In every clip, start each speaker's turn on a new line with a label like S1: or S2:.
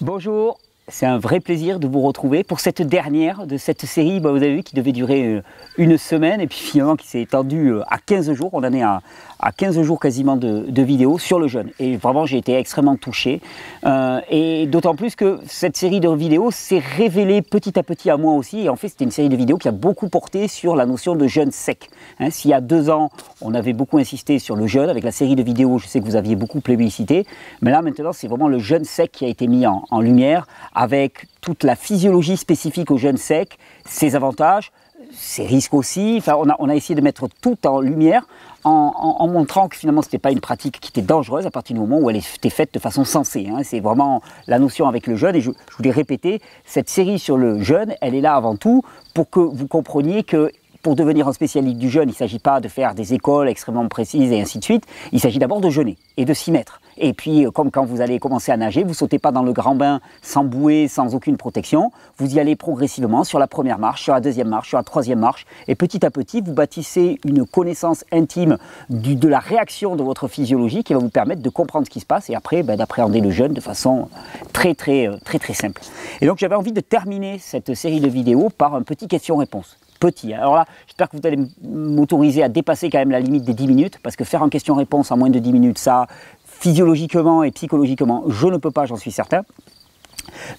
S1: Bonjour, c'est un vrai plaisir de vous retrouver pour cette dernière de cette série, bah, vous avez vu, qui devait durer euh, une semaine et puis finalement qui s'est étendue euh, à 15 jours. On en est à, à 15 jours quasiment de, vidéos sur le jeûne. Et vraiment, j'ai été extrêmement touché. Euh, et d'autant plus que cette série de vidéos s'est révélée petit à petit à moi aussi. Et en fait, c'était une série de vidéos qui a beaucoup porté sur la notion de jeûne sec. Hein, S'il y a deux ans, on avait beaucoup insisté sur le jeûne avec la série de vidéos, je sais que vous aviez beaucoup plébiscité. Mais là, maintenant, c'est vraiment le jeûne sec qui a été mis en lumière avec toute la physiologie spécifique au jeûne sec, ses avantages, ses risques aussi. On a, essayé de mettre tout en lumière en, montrant que finalement ce n'était pas une pratique qui était dangereuse à partir du moment où elle était faite de façon sensée. Hein. C'est vraiment la notion avec le jeûne. Et je voulais répéter, cette série sur le jeûne, elle est là avant tout pour que vous compreniez que pour devenir un spécialiste du jeûne, il ne s'agit pas de faire des écoles extrêmement précises et ainsi de suite. Il s'agit d'abord de jeûner et de s'y mettre. Et puis, euh, comme quand vous allez commencer à nager, vous sautez pas dans le grand bain sans bouée, sans aucune protection. Vous y allez progressivement sur la première marche, sur la deuxième marche, sur la troisième marche. Et petit à petit, vous bâtissez une connaissance intime de la réaction de votre physiologie qui va vous permettre de comprendre ce qui se passe et après ben, d'appréhender le jeûne de façon très, très, euh, très, très simple. Et donc, j'avais envie de terminer cette série de vidéos par un petit question-réponse petit. Alors là, j'espère que vous allez m'autoriser à dépasser quand même la limite des 10 minutes, parce que faire un question-réponse en moins de 10 minutes, ça, physiologiquement et psychologiquement, je ne peux pas, j'en suis certain.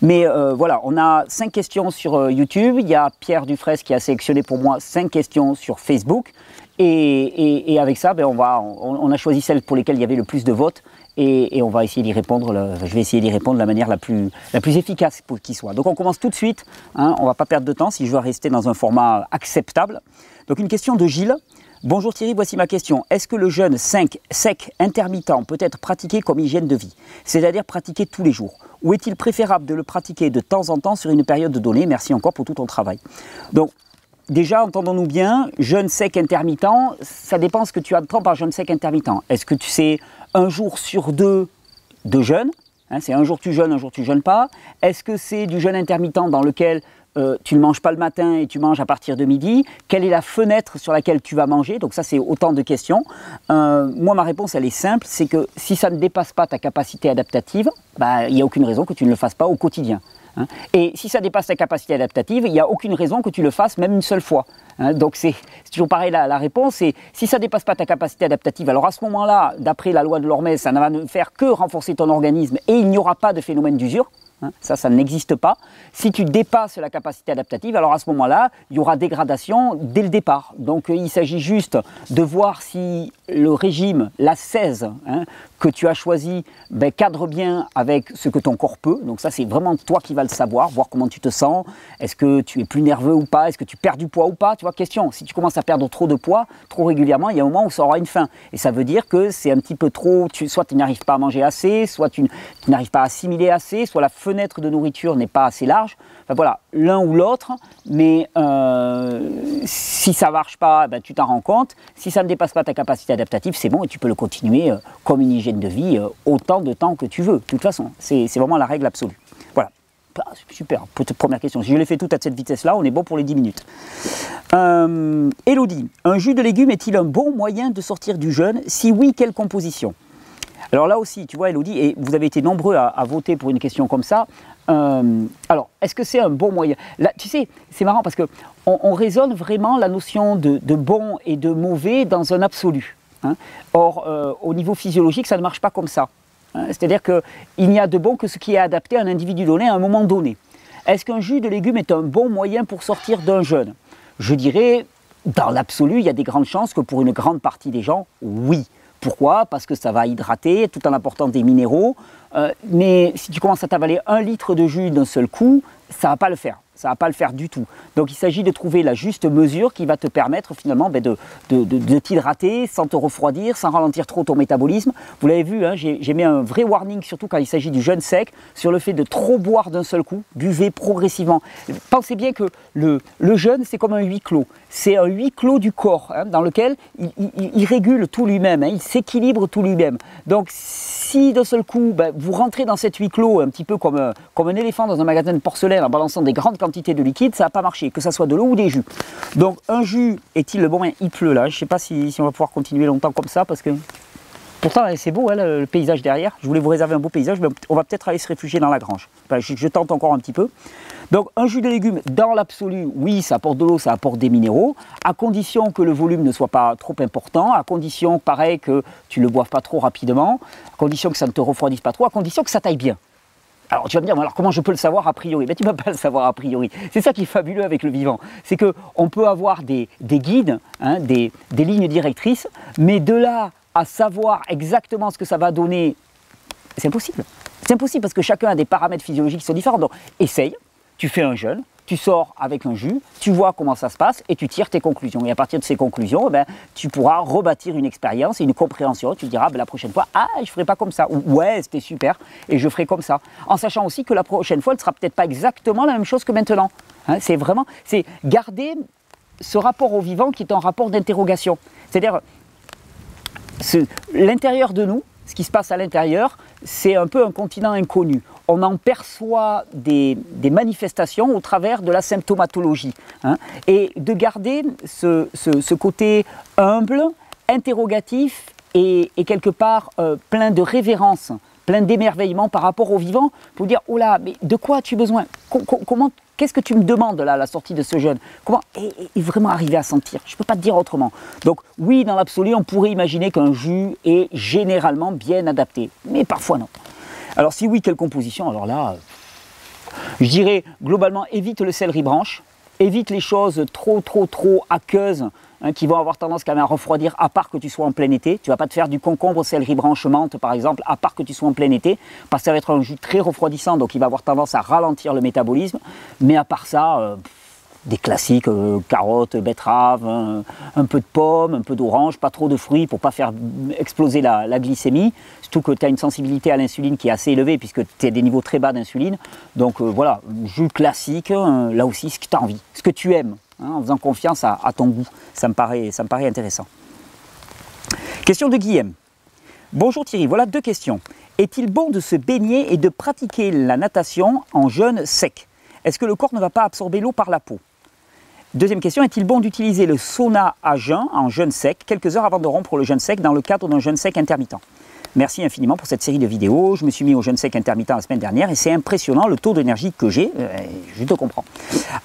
S1: Mais euh, voilà, on a 5 questions sur euh, YouTube. Il y a Pierre Dufresne qui a sélectionné pour moi 5 questions sur Facebook. Et, avec ça, ben, on, va, on, a choisi celles pour lesquelles il y avait le plus de votes et, on va essayer d'y répondre. je vais essayer d'y répondre de la manière la plus, la plus efficace qu'il soit. Donc on commence tout de suite. Hein, on ne va pas perdre de temps si je veux rester dans un format acceptable. Donc une question de Gilles. Bonjour Thierry, voici ma question. Est-ce que le jeûne 5, sec intermittent peut être pratiqué comme hygiène de vie, c'est-à-dire pratiqué tous les jours Ou est-il préférable de le pratiquer de temps en temps sur une période donnée? Merci encore pour tout ton travail. Déjà, entendons-nous bien, jeûne sec intermittent, ça dépend ce que tu attends par jeûne sec intermittent. Est-ce que tu sais un jour sur deux de jeûne hein, C'est un jour tu jeûnes, un jour tu jeûnes pas. Est-ce que c'est du jeûne intermittent dans lequel euh, tu ne manges pas le matin et tu manges à partir de midi? Quelle est la fenêtre sur laquelle tu vas manger? Donc ça, c'est autant de questions. Euh, moi, ma réponse, elle est simple, c'est que si ça ne dépasse pas ta capacité adaptative, bah, il n'y a aucune raison que tu ne le fasses pas au quotidien. Hein. Et si ça dépasse ta capacité adaptative, il n'y a aucune raison que tu le fasses même une seule fois. Hein. Donc c'est toujours pareil la, la réponse. Et si ça dépasse pas ta capacité adaptative, alors à ce moment-là, d'après la loi de l'Hormèse, ça ne va ne faire que renforcer ton organisme et il n'y aura pas de phénomène d'usure. Hein. ça, ça n'existe pas. Si tu dépasses la capacité adaptative, alors à ce moment-là, il y aura dégradation dès le départ. Donc il s'agit juste de voir si le régime, la 16, que tu as choisi ben, cadre bien avec ce que ton corps peut. Donc ça, c'est vraiment toi qui vas le savoir, voir comment tu te sens. Est-ce que tu es plus nerveux ou pas? Est-ce que tu perds du poids ou pas? Tu vois, question. Si tu commences à perdre trop de poids, trop régulièrement, il y a un moment où ça aura une fin. Et ça veut dire que c'est un petit peu trop, soit tu n'arrives pas à manger assez, soit tu, n'arrives pas à assimiler assez, soit la de nourriture n'est pas assez large. Voilà, l'un ou l'autre, mais euh, si ça ne marche pas, ben, tu t'en rends compte. Si ça ne dépasse pas ta capacité adaptative, c'est bon et tu peux le continuer euh, comme une hygiène de vie euh, autant de temps que tu veux. De toute façon, c'est vraiment la règle absolue. Voilà. Ah, super, première question. Si je l'ai fait tout à cette vitesse-là, on est bon pour les 10 minutes. Elodie, un jus de légumes est-il un bon moyen de sortir du jeûne? Si oui, quelle composition? Alors là aussi, tu vois, Elodie, et vous avez été nombreux à, voter pour une question comme ça. Euh, alors, est-ce que c'est un bon moyen? Là, tu sais, c'est marrant parce que on, raisonne vraiment la notion de, bon et de mauvais dans un absolu. Hein. Or, euh, au niveau physiologique, ça ne marche pas comme ça. Hein. C'est-à-dire qu'il n'y a de bon que ce qui est adapté à un individu donné à un moment donné. Est-ce qu'un jus de légumes est un bon moyen pour sortir d'un jeûne? Je dirais, dans l'absolu, il y a des grandes chances que pour une grande partie des gens, oui. Pourquoi Parce que ça va hydrater tout en apportant des minéraux. Euh, mais si tu commences à t'avaler un litre de jus d'un seul coup, ça ne va pas le faire ça ne va pas le faire du tout. Donc il s'agit de trouver la juste mesure qui va te permettre finalement ben, de, de, t'hydrater sans te refroidir, sans ralentir trop ton métabolisme. Vous l'avez vu, hein, j'ai mis un vrai warning, surtout quand il s'agit du jeûne sec, sur le fait de trop boire d'un seul coup, buvez progressivement. Pensez bien que le, le jeûne, c'est comme un huis clos. C'est un huis clos du corps, hein, dans lequel il, régule tout lui-même, hein, il s'équilibre tout lui-même. Donc si d'un seul coup, ben, vous rentrez dans cet huis clos un petit peu comme, euh, comme un éléphant dans un magasin de porcelaine en balançant des grandes quantités de liquide, ça va pas marcher, que ce soit de l'eau ou des jus. Donc un jus est-il le bon? Moyen Il pleut là, je ne sais pas si, on va pouvoir continuer longtemps comme ça parce que... Pourtant, c'est beau hein, le, paysage derrière. Je voulais vous réserver un beau paysage, mais on va peut-être aller se réfugier dans la grange. je, tente encore un petit peu. Donc, un jus de légumes, dans l'absolu, oui, ça apporte de l'eau, ça apporte des minéraux, à condition que le volume ne soit pas trop important, à condition, pareil, que tu ne le boives pas trop rapidement, à condition que ça ne te refroidisse pas trop, à condition que ça taille bien. Alors tu vas me dire, alors comment je peux le savoir a priori? Ben, Tu ne vas pas le savoir a priori. C'est ça qui est fabuleux avec le vivant. C'est qu'on peut avoir des, guides, hein, des, lignes directrices, mais de là à savoir exactement ce que ça va donner, c'est impossible. C'est impossible parce que chacun a des paramètres physiologiques qui sont différents. Donc essaye, tu fais un jeûne, tu sors avec un jus, tu vois comment ça se passe et tu tires tes conclusions. Et à partir de ces conclusions, eh ben, tu pourras rebâtir une expérience et une compréhension. Tu diras ben, la prochaine fois, ah, je ferai pas comme ça. Ou ouais, c'était super et je ferai comme ça. En sachant aussi que la prochaine fois, elle ne sera peut-être pas exactement la même chose que maintenant. Hein, c'est vraiment, c'est garder ce rapport au vivant qui est un rapport d'interrogation. C'est-à-dire, l'intérieur de nous, ce qui se passe à l'intérieur, c'est un peu un continent inconnu. On en perçoit des, manifestations au travers de la symptomatologie. Hein. et de garder ce, côté humble, interrogatif et, quelque part euh, plein de révérence, plein d'émerveillement par rapport au vivant, pour dire, oh là, mais de quoi as-tu besoin? Comment Qu'est-ce que tu me demandes là à la sortie de ce jeûne Comment est, vraiment arriver à sentir? Je ne peux pas te dire autrement. Donc oui, dans l'absolu, on pourrait imaginer qu'un jus est généralement bien adapté, mais parfois non. Alors si oui, quelle composition? Alors là, je dirais globalement évite le céleri branche, évite les choses trop trop trop aqueuses Hein, qui vont avoir tendance quand même à refroidir à part que tu sois en plein été. Tu vas pas te faire du concombre, céleri, branche, menthe par exemple, à part que tu sois en plein été, parce que ça va être un jus très refroidissant, donc il va avoir tendance à ralentir le métabolisme. Mais à part ça, euh, des classiques, euh, carottes, betteraves, un, peu de pommes, un peu d'orange, pas trop de fruits pour pas faire exploser la, glycémie. Surtout que tu as une sensibilité à l'insuline qui est assez élevée puisque tu as des niveaux très bas d'insuline. Donc euh, voilà, jus classique, là aussi ce que tu as envie, ce que tu aimes. Hein, en faisant confiance à, ton goût. Ça me, paraît, intéressant. Question de Guillaume. Bonjour Thierry, voilà deux questions. Est-il bon de se baigner et de pratiquer la natation en jeûne sec? Est-ce que le corps ne va pas absorber l'eau par la peau? Deuxième question, est-il bon d'utiliser le sauna à jeun en jeûne sec quelques heures avant de rompre le jeûne sec dans le cadre d'un jeûne sec intermittent? Merci infiniment pour cette série de vidéos. Je me suis mis au jeûne sec intermittent la semaine dernière et c'est impressionnant le taux d'énergie que j'ai. Euh, je te comprends.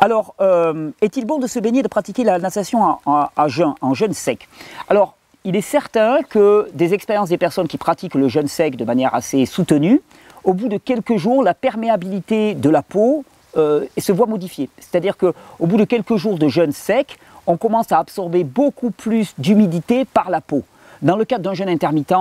S1: Alors, euh, est-il bon de se baigner, de pratiquer la natation à, en jeûne sec? Alors, il est certain que des expériences des personnes qui pratiquent le jeûne sec de manière assez soutenue, au bout de quelques jours, la perméabilité de la peau euh, se voit modifiée. C'est-à-dire qu'au bout de quelques jours de jeûne sec, on commence à absorber beaucoup plus d'humidité par la peau. Dans le cadre d'un jeûne intermittent,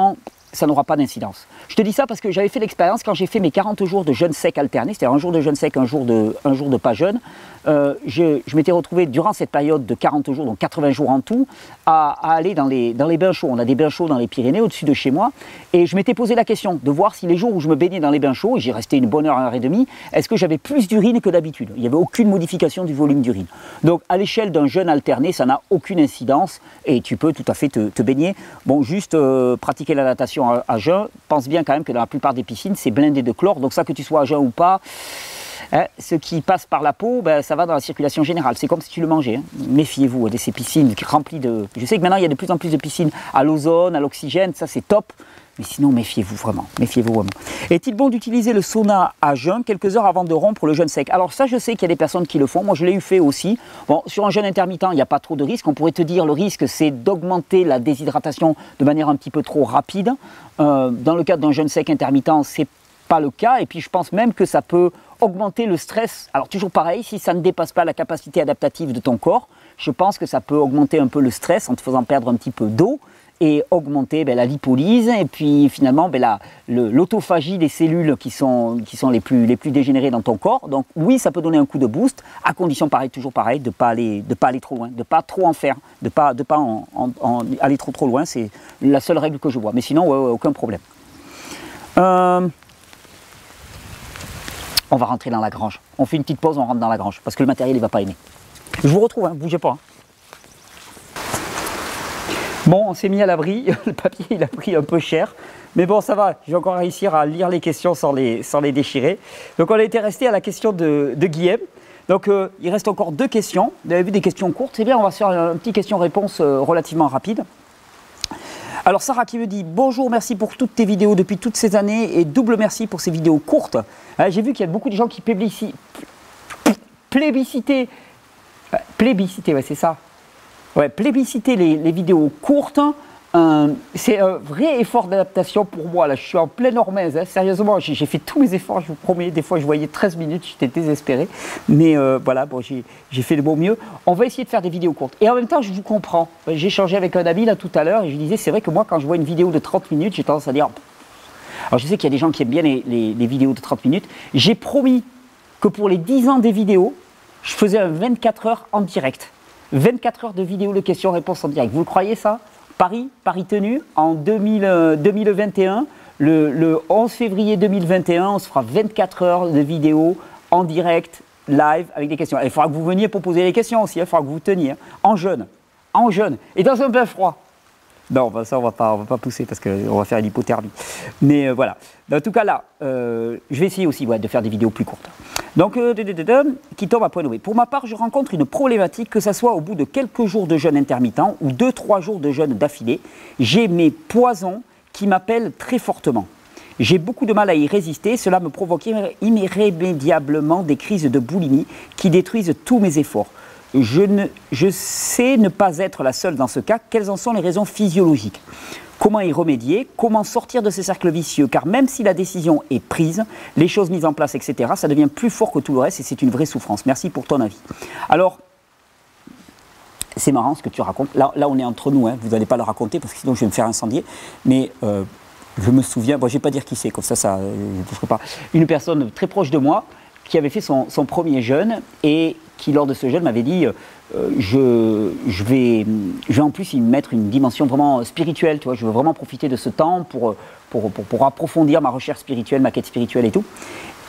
S1: ça n'aura pas d'incidence. Je te dis ça parce que j'avais fait l'expérience quand j'ai fait mes 40 jours de jeûne sec alterné, c'est-à-dire un jour de jeûne sec, un jour de, un jour de pas jeûne. Euh, je, m'étais retrouvé durant cette période de 40 jours, donc 80 jours en tout, à, aller dans les, dans les bains chauds. On a des bains chauds dans les Pyrénées, au-dessus de chez moi. Et je m'étais posé la question de voir si les jours où je me baignais dans les bains chauds, et j'y restais une bonne heure, heure et demie, est-ce que j'avais plus d'urine que d'habitude? Il n'y avait aucune modification du volume d'urine. Donc à l'échelle d'un jeûne alterné, ça n'a aucune incidence et tu peux tout à fait te, baigner. Bon, juste euh, pratiquer la natation à, jeun, pense bien quand même que dans la plupart des piscines, c'est blindé de chlore. Donc ça, que tu sois à jeun ou pas, hein, ce qui passe par la peau, ben, ça va dans la circulation générale. C'est comme si tu le mangeais. Hein. Méfiez-vous de ces piscines remplies de... Je sais que maintenant, il y a de plus en plus de piscines à l'ozone, à l'oxygène, ça c'est top. Mais sinon, méfiez-vous vraiment. Méfiez-vous vraiment. Est-il bon d'utiliser le sauna à jeun quelques heures avant de rompre le jeûne sec? Alors ça, je sais qu'il y a des personnes qui le font. Moi, je l'ai eu fait aussi. Bon, sur un jeûne intermittent, il n'y a pas trop de risque. On pourrait te dire le risque, c'est d'augmenter la déshydratation de manière un petit peu trop rapide. Euh, dans le cadre d'un jeûne sec intermittent, c'est pas le cas. Et puis, je pense même que ça peut augmenter le stress. Alors toujours pareil, si ça ne dépasse pas la capacité adaptative de ton corps, je pense que ça peut augmenter un peu le stress en te faisant perdre un petit peu d'eau et augmenter ben, la lipolyse et puis finalement ben, l'autophagie des cellules qui sont, les, plus, dégénérées dans ton corps. Donc oui, ça peut donner un coup de boost, à condition pareil, toujours pareil, de ne pas, aller, trop loin, de ne pas trop en faire, de ne pas, aller trop trop loin. C'est la seule règle que je vois. Mais sinon, aucun problème. Euh, on va rentrer dans la grange. On fait une petite pause, on rentre dans la grange, parce que le matériel, il ne va pas aimer. Je vous retrouve, hein, bougez pas. Hein. Bon, on s'est mis à l'abri. Le papier, il a pris un peu cher. Mais bon, ça va. Je vais encore réussir à lire les questions sans les, déchirer. Donc, on a été resté à la question de, Guillaume. Donc, euh, il reste encore deux questions. Vous avez vu des questions courtes? C'est bien, on va faire un petit question-réponse euh, relativement rapide. Alors Sarah qui me dit bonjour, merci pour toutes tes vidéos depuis toutes ces années et double merci pour ces vidéos courtes. Euh, j'ai vu qu'il y a beaucoup de gens qui plébiscitent, plébiscitaient, plébiscitaient, ouais c'est ça, ouais, plébisciter les, vidéos courtes c'est un vrai effort d'adaptation pour moi. Là, je suis en pleine hormèse. Hein. Sérieusement, j'ai fait tous mes efforts, je vous promets. Des fois, je voyais 13 minutes, j'étais désespéré. Mais euh, voilà, bon, j'ai fait de mon mieux. On va essayer de faire des vidéos courtes. Et en même temps, je vous comprends. J'ai échangé avec un ami là tout à l'heure et je lui disais, c'est vrai que moi, quand je vois une vidéo de 30 minutes, j'ai tendance à dire. Alors, je sais qu'il y a des gens qui aiment bien les, les vidéos de 30 minutes. J'ai promis que pour les 10 ans des vidéos, je faisais un 24 heures en direct. 24 heures de vidéos de questions-réponses en direct. Vous le croyez ça? Paris, Paris tenu, en 2021, euh, le, 11 février 2021, on se fera 24 heures de vidéo en direct, live, avec des questions. il faudra que vous veniez pour poser les questions aussi, il faudra que vous teniez, hein. en jeune, en jeune, et dans un bain froid. Non, bah, ça, on ne va pas pousser parce qu'on va faire l'hypothermie. Mais euh, voilà. En tout cas, là, euh, je vais essayer aussi de faire des vidéos plus courtes. Donc, euh, qui tombe à point nommé. Pour ma part, je rencontre une problématique, que ce soit au bout de quelques jours de jeûne intermittent ou deux, trois jours de jeûne d'affilée. J'ai mes poisons qui m'appellent très fortement. J'ai beaucoup de mal à y résister. Cela me provoque irrémédiablement des crises de boulimie qui détruisent tous mes efforts je, sais ne pas être la seule dans ce cas. Quelles en sont les raisons physiologiques? Comment y remédier? Comment sortir de ces cercles vicieux? Car même si la décision est prise, les choses mises en place, etc., ça devient plus fort que tout le reste et c'est une vraie souffrance. Merci pour ton avis. Alors, c'est marrant ce que tu racontes. Là, on est entre nous, hein. vous n'allez pas le raconter parce que sinon je vais me faire incendier. Mais euh, je me souviens, bon, je ne vais pas dire qui c'est, comme ça, ça je ne pas. Une personne très proche de moi qui avait fait son, son premier jeûne et qui, lors de ce jeûne, m'avait dit euh, je, je, vais, je vais en plus y mettre une dimension vraiment spirituelle, tu vois, je veux vraiment profiter de ce temps pour, pour, pour, approfondir ma recherche spirituelle, ma quête spirituelle et tout.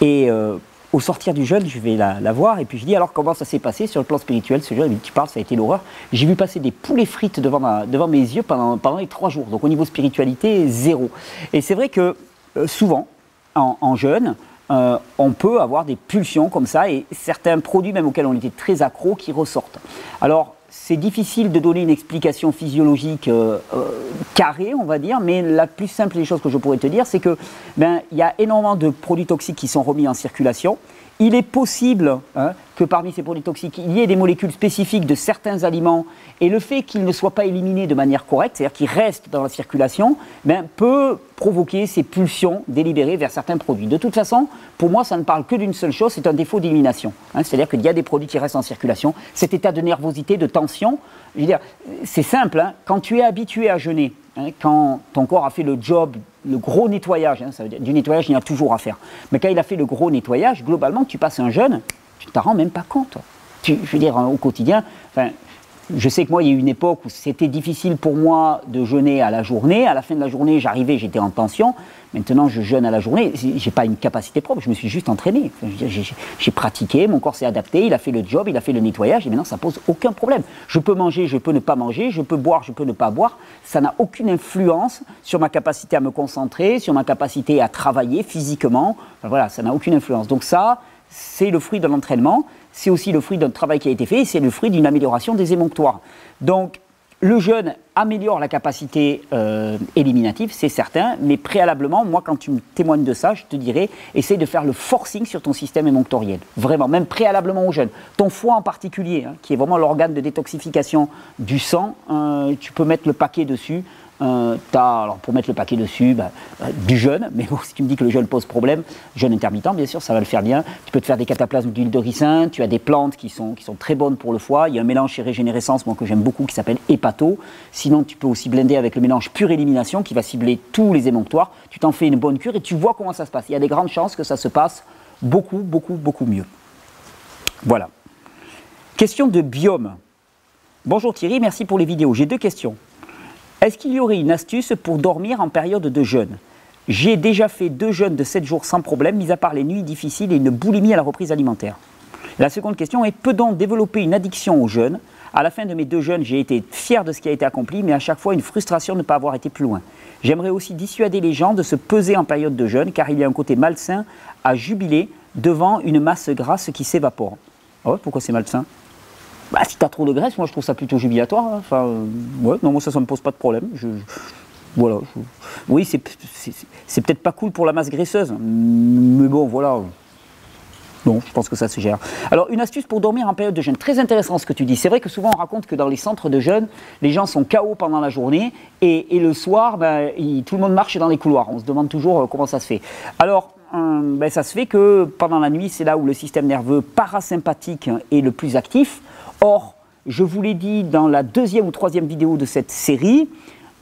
S1: Et euh, au sortir du jeûne, je vais la, voir et puis je dis alors comment ça s'est passé sur le plan spirituel ce jeûne tu parles, ça a été l'horreur. J'ai vu passer des poulets frites devant, ma, devant mes yeux pendant, pendant les trois jours. Donc au niveau spiritualité, zéro. Et c'est vrai que euh, souvent, en, en jeûne, euh, on peut avoir des pulsions comme ça et certains produits même auxquels on était très accro qui ressortent. Alors c'est difficile de donner une explication physiologique euh, euh, carrée, on va dire, mais la plus simple des choses que je pourrais te dire, c'est que ben il y a énormément de produits toxiques qui sont remis en circulation. Il est possible hein, que parmi ces produits toxiques, il y ait des molécules spécifiques de certains aliments, et le fait qu'ils ne soient pas éliminés de manière correcte, c'est-à-dire qu'ils restent dans la circulation, ben, peut provoquer ces pulsions délibérées vers certains produits. De toute façon, pour moi, ça ne parle que d'une seule chose, c'est un défaut d'élimination. Hein. c'est-à-dire qu'il y a des produits qui restent en circulation. Cet état de nervosité, de tension, je veux dire, c'est simple, hein. quand tu es habitué à jeûner, quand ton corps a fait le job le gros nettoyage, ça veut dire, du nettoyage, il y a toujours à faire. Mais quand il a fait le gros nettoyage, globalement, tu passes un jeûne, tu ne t'en rends même pas compte. je veux dire, au quotidien, je sais que moi, il y a eu une époque où c'était difficile pour moi de jeûner à la journée. À la fin de la journée, j'arrivais, j'étais en tension. Maintenant, je jeûne à la journée. Je n'ai pas une capacité propre, je me suis juste entraîné. J'ai pratiqué, mon corps s'est adapté, il a fait le job, il a fait le nettoyage, et maintenant, ça pose aucun problème. Je peux manger, je peux ne pas manger, je peux boire, je peux ne pas boire. Ça n'a aucune influence sur ma capacité à me concentrer, sur ma capacité à travailler physiquement. voilà, ça n'a aucune influence. Donc ça, c'est le fruit de l'entraînement, c'est aussi le fruit d'un travail qui a été fait, c'est le fruit d'une amélioration des émonctoires. Donc, le jeûne améliore la capacité euh, éliminative, c'est certain, mais préalablement, moi, quand tu me témoignes de ça, je te dirais, essaye de faire le forcing sur ton système émonctoriel. Vraiment, même préalablement au jeûne. Ton foie en particulier, hein, qui est vraiment l'organe de détoxification du sang, euh, tu peux mettre le paquet dessus pour mettre le paquet dessus, bah, euh, du jeûne, mais si tu me dis que le jeûne pose problème, jeûne intermittent, bien sûr, ça va le faire bien. Tu peux te faire des cataplasmes d'huile de ricin, tu as des plantes qui sont, qui sont très bonnes pour le foie. Il y a un mélange chez Régénérescence, moi, que j'aime beaucoup, qui s'appelle Hépato. Sinon, tu peux aussi blender avec le mélange pure élimination qui va cibler tous les émonctoires. Tu t'en fais une bonne cure et tu vois comment ça se passe. Il y a des grandes chances que ça se passe beaucoup, beaucoup, beaucoup mieux. Voilà. Question de biome. Bonjour Thierry, merci pour les vidéos. J'ai deux questions. Est-ce qu'il y aurait une astuce pour dormir en période de jeûne? J'ai déjà fait deux jeûnes de 7 jours sans problème, mis à part les nuits difficiles et une boulimie à la reprise alimentaire. La seconde question est peut-on développer une addiction au jeûne? À la fin de mes deux jeûnes, j'ai été fier de ce qui a été accompli, mais à chaque fois une frustration de ne pas avoir été plus loin. J'aimerais aussi dissuader les gens de se peser en période de jeûne, car il y a un côté malsain à jubiler devant une masse grasse qui s'évapore. Ah pourquoi c'est malsain? Bah, si tu as trop de graisse, moi je trouve ça plutôt jubilatoire. Hein. Enfin, euh, ouais, non, moi ça, ça me pose pas de problème. Voilà. Oui, c'est peut-être pas cool pour la masse graisseuse, mais bon, voilà. Non, je pense que ça se gère. Alors, une astuce pour dormir en période de jeûne. Très intéressant ce que tu dis. C'est vrai que souvent on raconte que dans les centres de jeûne, les gens sont KO pendant la journée et, le soir, ben, tout le monde marche dans les couloirs. On se demande toujours euh, comment ça se fait. Alors, euh, ben, ça se fait que pendant la nuit, c'est là où le système nerveux parasympathique est le plus actif. Or, je vous l'ai dit dans la deuxième ou troisième vidéo de cette série,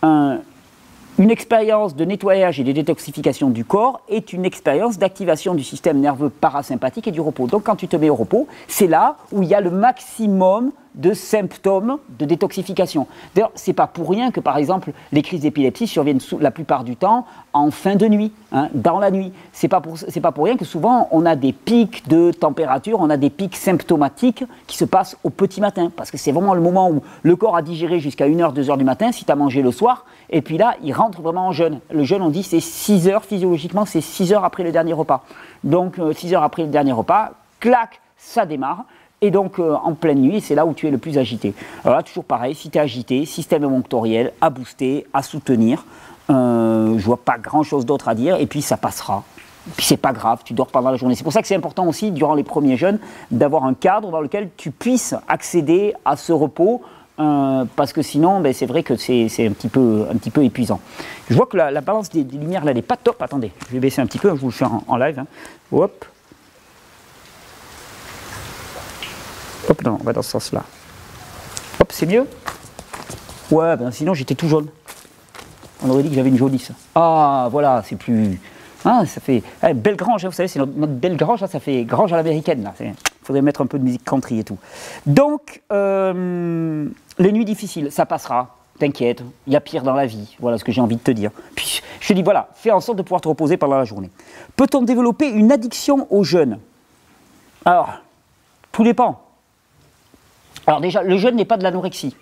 S1: une expérience de nettoyage et de détoxification du corps est une expérience d'activation du système nerveux parasympathique et du repos. Donc quand tu te mets au repos, c'est là où il y a le maximum de symptômes de détoxification. D'ailleurs, c'est pas pour rien que, par exemple, les crises d'épilepsie surviennent la plupart du temps en fin de nuit, hein, dans la nuit. C'est pas pour pas pour rien que souvent on a des pics de température, on a des pics symptomatiques qui se passent au petit matin, parce que c'est vraiment le moment où le corps a digéré jusqu'à 1h, 2h du matin, si tu as mangé le soir, et puis là, il rentre vraiment en jeûne. Le jeûne, on dit, c'est 6 heures, physiologiquement, c'est 6 heures après le dernier repas. Donc, 6 euh, heures après le dernier repas, clac, ça démarre. Et donc, euh, en pleine nuit, c'est là où tu es le plus agité. Alors là, toujours pareil, si tu es agité, système émonctoriel à booster, à soutenir. Euh, je vois pas grand-chose d'autre à dire. Et puis, ça passera. Puis c'est pas grave, tu dors pendant la journée. C'est pour ça que c'est important aussi, durant les premiers jeûnes, d'avoir un cadre dans lequel tu puisses accéder à ce repos, euh, parce que sinon, ben, c'est vrai que c'est un, petit peu, un petit peu épuisant. Je vois que la, balance des, lumières là, n'est pas top. Attendez, je vais baisser un petit peu, je vous le fais en, live. Hein. Hop. Hop, non, on va dans ce sens-là. Hop, c'est mieux Ouais, ben sinon j'étais tout jaune. On aurait dit que j'avais une jaunisse. Ah, voilà, c'est plus. Ah, ça fait. Eh, belle grange, hein, vous savez, c'est notre, belle grange, hein, ça fait grange à l'américaine, là. Il faudrait mettre un peu de musique country et tout. Donc, euh, les nuits difficiles, ça passera. T'inquiète, il y a pire dans la vie. Voilà ce que j'ai envie de te dire. Puis, je te dis, voilà, fais en sorte de pouvoir te reposer pendant la journée. Peut-on développer une addiction au jeûne Alors, tout dépend. Alors déjà, le jeûne n'est pas de l'anorexie.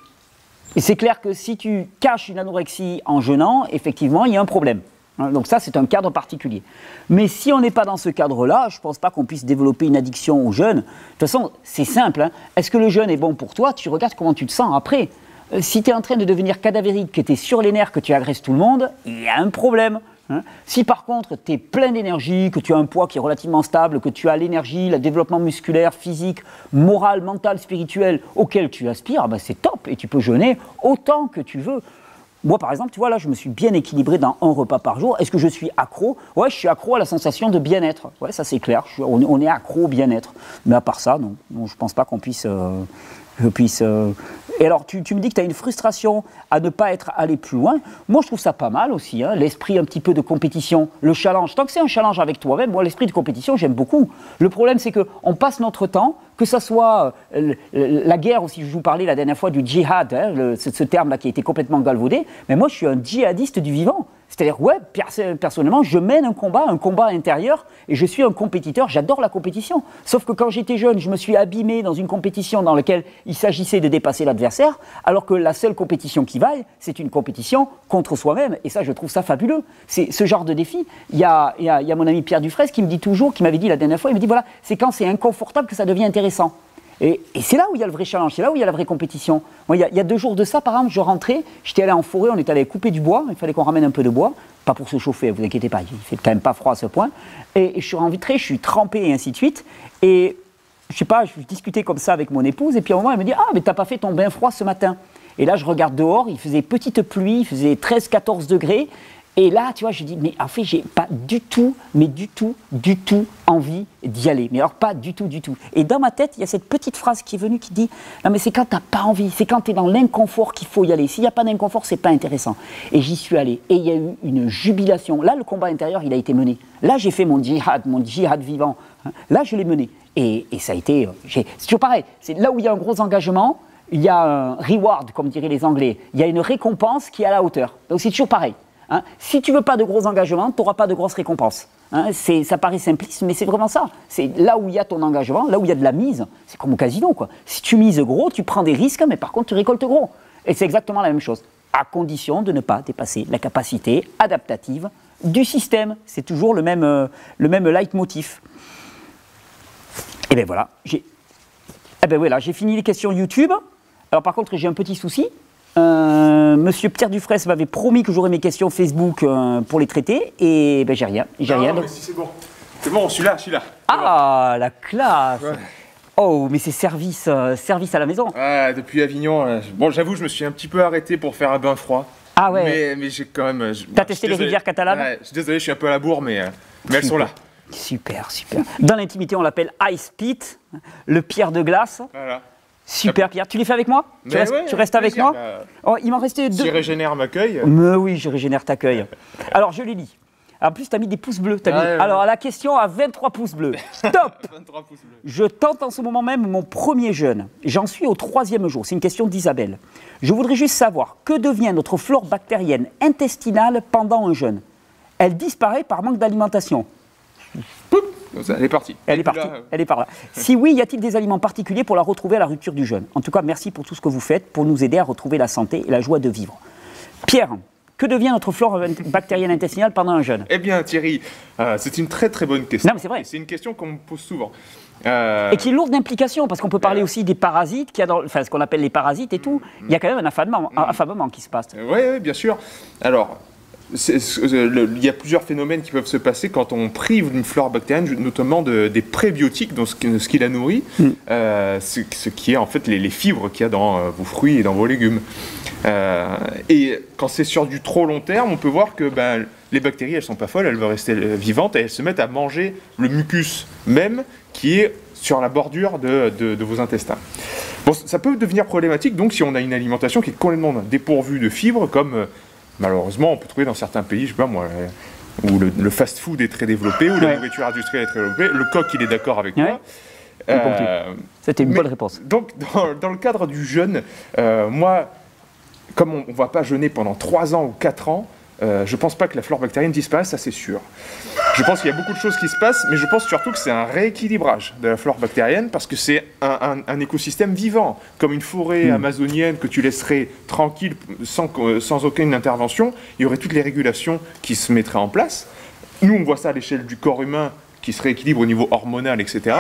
S1: Et c'est clair que si tu caches une anorexie en jeûnant, effectivement, il y a un problème. Hein, donc ça, c'est un cadre particulier. Mais si on n'est pas dans ce cadre-là, je ne pense pas qu'on puisse développer une addiction au jeûne. De toute façon, c'est simple. Hein. Est-ce que le jeûne est bon pour toi? Tu regardes comment tu te sens après. Euh, si tu es en train de devenir cadavérique, que tu es sur les nerfs, que tu agresses tout le monde, il y a un problème. Hein. si par contre tu es plein d'énergie, que tu as un poids qui est relativement stable, que tu as l'énergie, le développement musculaire, physique, moral, mental, spirituel auquel tu aspires, bah, c'est top et tu peux jeûner autant que tu veux. Moi, par exemple, tu vois, là, je me suis bien équilibré dans un repas par jour. Est-ce que je suis accro? Ouais, je suis accro à la sensation de bien-être. Ouais, ça c'est clair. on, est accro au bien-être. Mais à part ça, non, je ne pense pas qu'on puisse, euh, puisse euh, et alors, tu, me dis que tu as une frustration à ne pas être allé plus loin. Moi, je trouve ça pas mal aussi, hein. l'esprit un petit peu de compétition, le challenge. Tant que c'est un challenge avec toi-même, moi, l'esprit de compétition, j'aime beaucoup. Le problème, c'est qu'on passe notre temps, que ce soit euh, la guerre, ou si je vous parlais la dernière fois du djihad, hein, ce, terme-là qui a été complètement galvaudé, mais moi, je suis un djihadiste du vivant. C'est-à-dire, ouais, personnellement, je mène un combat, un combat intérieur, et je suis un compétiteur, j'adore la compétition. Sauf que quand j'étais jeune, je me suis abîmé dans une compétition dans laquelle il s'agissait de dépasser l'adversaire, alors que la seule compétition qui vaille, c'est une compétition contre soi-même, et ça, je trouve ça fabuleux. C'est ce genre de défi. Il y a, y a mon ami Pierre Dufresne qui me dit toujours, qui m'avait dit la dernière fois, il me dit, voilà, c'est quand c'est inconfortable que ça devient intéressant. Et, c'est là où il y a le vrai challenge, c'est là où il y a la vraie compétition. il, y a, deux jours de ça, par exemple, je rentrais, j'étais allé en forêt, on est allé couper du bois, il fallait qu'on ramène un peu de bois, pas pour se chauffer, vous inquiétez pas, il fait quand même pas froid à ce point. Et, je suis rentré, je suis trempé et ainsi de suite. Et je sais pas, je discutais comme ça avec mon épouse, et puis à un moment, elle me dit Ah, mais t'as pas fait ton bain froid ce matin Et là, je regarde dehors, il faisait petite pluie, il faisait 13-14 degrés, et là, tu vois, je dis, mais en fait, j'ai pas du tout, mais du tout, du tout envie d'y aller. Mais alors, pas du tout, du tout. Et dans ma tête, il y a cette petite phrase qui est venue qui dit, non, mais c'est quand tu n'as pas envie, c'est quand tu es dans l'inconfort qu'il faut y aller. S'il n'y a pas d'inconfort, c'est pas intéressant. Et j'y suis allé. Et il y a eu une jubilation. Là, le combat intérieur, il a été mené. Là, j'ai fait mon djihad, mon djihad vivant. Là, je l'ai mené. Et, et, ça a été. Euh, c'est toujours pareil. C'est là où il y a un gros engagement, il y a un reward, comme diraient les Anglais. Il y a une récompense qui est à la hauteur. Donc, c'est toujours pareil. Hein. Si tu veux pas de gros engagements, tu n'auras pas de grosses récompenses. Hein. ça paraît simpliste, mais c'est vraiment ça. C'est là où il y a ton engagement, là où il y a de la mise. C'est comme au casino, quoi. Si tu mises gros, tu prends des risques, mais par contre, tu récoltes gros. Et c'est exactement la même chose, à condition de ne pas dépasser la capacité adaptative du système. C'est toujours le même, euh, le même leitmotiv. Et bien voilà, j'ai eh ben voilà, j'ai fini les questions YouTube. Alors par contre, j'ai un petit souci, Euh, Monsieur Pierre Dufresne m'avait promis que j'aurais mes questions Facebook euh, pour les traiter et ben j'ai rien, j'ai rien.
S2: Non, mais si c'est bon. C'est bon, celui-là, celui-là.
S1: Ah, la classe Oh, mais c'est service, euh, service à la maison.
S2: Ah, depuis Avignon, euh, bon, j'avoue, je me suis un petit peu arrêté pour faire un bain froid.
S1: Ah ouais.
S2: Mais, mais j'ai quand même.
S1: T'as testé les rivières catalanes?
S2: Ouais, Je suis désolé, je suis un peu à la bourre, mais, mais elles sont là.
S1: Super, super. Dans l'intimité, on l'appelle Ice Pit, le pierre de glace.
S2: Voilà.
S1: Super Pierre, tu les fais avec moi tu restes,
S2: ouais,
S1: tu restes avec
S2: plaisir,
S1: moi Oh, Il m'en restait
S2: Si
S1: deux.
S2: Régénère m'accueille.
S1: Mais oui, je régénère ta cueille. Alors, je les lis. En plus, tu as mis des pouces bleus. t'as mis-
S2: Ouais, ouais.
S1: Alors, la question à 23 pouces bleus. Top
S2: 23 pouces bleus.
S1: Je tente en ce moment même mon premier jeûne. J'en suis au troisième jour. C'est une question d'Isabelle. Je voudrais juste savoir que devient notre flore bactérienne intestinale pendant un jeûne? Elle disparaît par manque d'alimentation.
S2: Poup, ça, Elle est partie.
S1: Elle est partie.
S2: là, euh,
S1: Elle est par là. Si oui, y a-t-il des aliments particuliers pour la retrouver à la rupture du jeûne? En tout cas, merci pour tout ce que vous faites pour nous aider à retrouver la santé et la joie de vivre. Pierre, que devient notre flore bactérienne intestinale pendant un jeûne?
S2: Eh bien, Thierry, euh, c'est une très très bonne question.
S1: Non, mais c'est vrai.
S2: C'est une question qu'on me pose souvent. Euh,
S1: Et qui est lourde d'implications, parce qu'on peut parler
S2: Euh.
S1: aussi des parasites, qu'il y a dans, enfin, ce qu'on appelle les parasites et tout. Il y a quand même un affamement, un affamement qui se passe.
S2: Oui, bien sûr. Alors, il y a plusieurs phénomènes qui peuvent se passer quand on prive d'une flore bactérienne, notamment de- des prébiotiques, donc ce qui, ce qui la nourrit, euh, ce, ce qui est en fait les, les fibres qu'il y a dans euh, vos fruits et dans vos légumes. Euh, et quand c'est sur du trop long terme, on peut voir que ben, les bactéries, elles sont pas folles, elles veulent rester vivantes et elles se mettent à manger le mucus même qui est sur la bordure de, de- de vos intestins. Bon, ça peut devenir problématique donc si on a une alimentation qui est complètement dépourvue de fibres, comme malheureusement on peut trouver dans certains pays, je sais pas moi, euh, où le, le fast-food est très développé, où la nourriture industrielle est très développée. Le coq, il est d'accord avec
S1: Ouais.
S2: moi. Euh,
S1: C'était une
S2: mais-
S1: bonne réponse.
S2: donc, dans, dans le cadre du jeûne, euh, moi, comme on ne va pas jeûner pendant 3 ans ou 4 ans, euh, je pense pas que la flore bactérienne disparaisse, ça c'est sûr. Je pense qu'il y a beaucoup de choses qui se passent, mais je pense surtout que c'est un rééquilibrage de la flore bactérienne parce que c'est un, un- un écosystème vivant, comme une forêt amazonienne que tu laisserais tranquille sans, que- sans aucune intervention. Il y aurait toutes les régulations qui se mettraient en place. Nous, on voit ça à l'échelle du corps humain qui se rééquilibre au niveau hormonal, etc.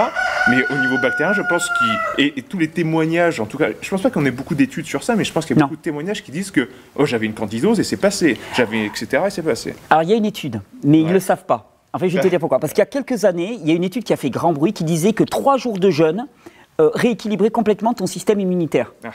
S2: Mais au niveau bactérien, je pense qu'il... Et, et tous les témoignages, en tout cas, je pense pas qu'on ait beaucoup d'études sur ça, mais je pense qu'il y a
S1: Non.
S2: beaucoup de témoignages qui disent que oh, j'avais une candidose et c'est passé, j'avais etc. et c'est passé.
S1: Alors, il y a une étude, mais ils ne le savent pas. En fait, je vais te dire pourquoi. Parce qu'il y a quelques années, il y a une étude qui a fait grand bruit qui disait que trois jours de jeûne euh, rééquilibrait complètement ton système immunitaire.
S2: Ah.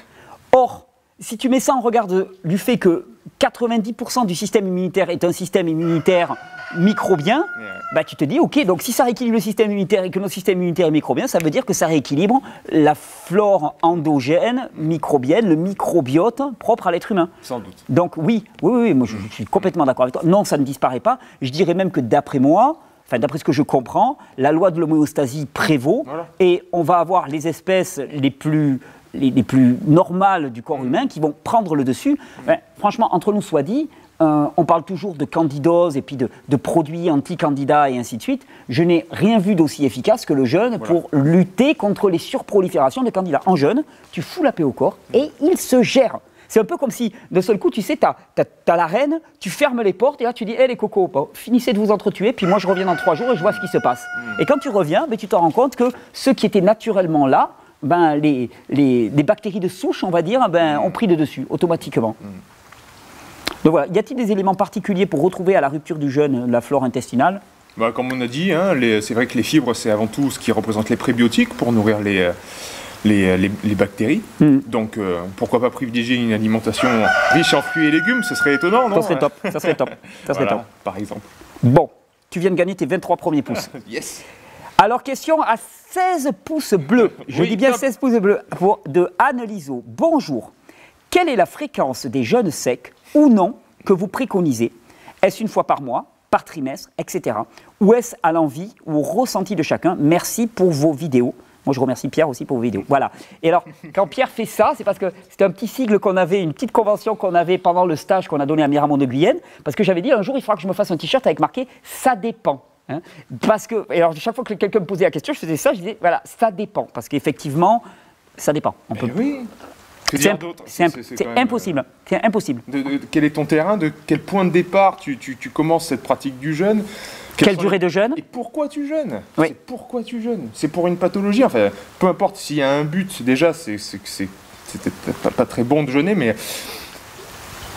S1: Or, si tu mets ça en regard de- du fait que 90% du système immunitaire est un système immunitaire microbien, bah, tu te dis, ok, donc si ça rééquilibre le système immunitaire et que notre système immunitaire est microbien, ça veut dire que ça rééquilibre la flore endogène microbienne, le microbiote propre à l'être humain.
S2: Sans doute.
S1: Donc oui, oui, oui, oui, moi je, je suis complètement d'accord avec toi. Non, ça ne disparaît pas. Je dirais même que d'après moi, enfin d'après ce que je comprends, la loi de l'homéostasie prévaut
S2: Voilà.
S1: et on va avoir les espèces les plus, les, les plus normales du corps humain qui vont prendre le dessus. Ben, franchement, entre nous soit dit, euh, on parle toujours de candidose et puis de, de produits anti-candidats et ainsi de suite. Je n'ai rien vu d'aussi efficace que le jeûne pour lutter contre les surproliférations de candidats. En jeûne, tu fous la paix au corps et il se gère. C'est un peu comme si, d'un seul coup, tu sais, tu as, la reine, tu fermes les portes et là tu dis, hé les cocos, finissez de vous entretuer, puis moi je reviens dans trois jours et je vois ce qui se passe. Et quand tu reviens, ben, tu te rends compte que ceux qui étaient naturellement là, ben, les, les, les bactéries de souche, on va dire, ben, ont pris le dessus automatiquement. Donc voilà, y a-t-il des éléments particuliers pour retrouver à la rupture du jeûne la flore intestinale?
S2: Bah, comme on a dit, hein, c'est vrai que les fibres, c'est avant tout ce qui représente les prébiotiques pour nourrir les, euh, les, les- les bactéries.
S1: Mm.
S2: Donc, euh, pourquoi pas privilégier une alimentation riche en fruits et légumes Ce serait étonnant, non?
S1: Ça serait top, ça serait top, ça serait
S2: Voilà,
S1: top.
S2: par exemple.
S1: Bon, tu viens de gagner tes 23 premiers pouces.
S2: Yes
S1: Alors, question à 16 pouces bleus. Je
S2: Oui,
S1: dis bien
S2: top.
S1: 16 pouces bleus pour de Anne Liso. Bonjour. Quelle est la fréquence des jeûnes secs ou non que vous préconisez? Est-ce une fois par mois, par trimestre, etc. Ou est-ce à l'envie ou au ressenti de chacun? Merci pour vos vidéos. Moi, je remercie Pierre aussi pour vos vidéos. Voilà. Et alors, quand Pierre fait ça, c'est parce que c'était un petit sigle qu'on avait, une petite convention qu'on avait pendant le stage qu'on a donné à Miramont de Guyenne. Parce que j'avais dit un jour, il faudra que je me fasse un t-shirt avec marqué Ça dépend. Hein parce que, et alors, chaque fois que quelqu'un me posait la question, je faisais ça, je disais Voilà, ça dépend. Parce qu'effectivement, ça dépend. On peut,
S2: oui
S1: c'est
S2: dire
S1: imp-
S2: d'autre
S1: c'est imp- impossible. C'est impossible.
S2: euh, de- de- quel est ton terrain De quel point de départ tu, tu- tu commences cette pratique du jeûne?
S1: Quelle
S2: sont
S1: durée de jeûne?
S2: Et pourquoi tu jeûnes?
S1: Oui.
S2: Pourquoi tu jeûnes? C'est pour une pathologie? Enfin, peu importe s'il y a un but, déjà, c'est pas, pas très bon de jeûner, mais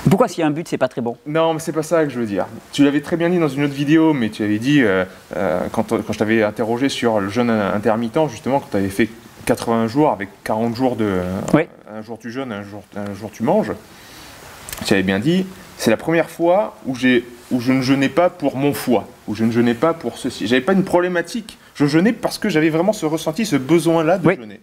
S1: Pourquoi s'il y a un but, c'est pas très bon?
S2: Non, mais c'est pas ça que je veux dire. Tu l'avais très bien dit dans une autre vidéo, mais tu avais dit, euh, euh, quand, quand je t'avais interrogé sur le jeûne intermittent, justement, quand tu avais fait 80 jours avec 40 jours de.
S1: Oui.
S2: Un jour tu jeûnes, un jour, un jour tu manges. Tu avais bien dit, c'est la première fois où, où je ne jeûnais pas pour mon foie, où je ne jeûnais pas pour ceci. J'avais pas une problématique. Je jeûnais parce que j'avais vraiment ce ressenti, ce besoin-là de
S1: Oui.
S2: jeûner.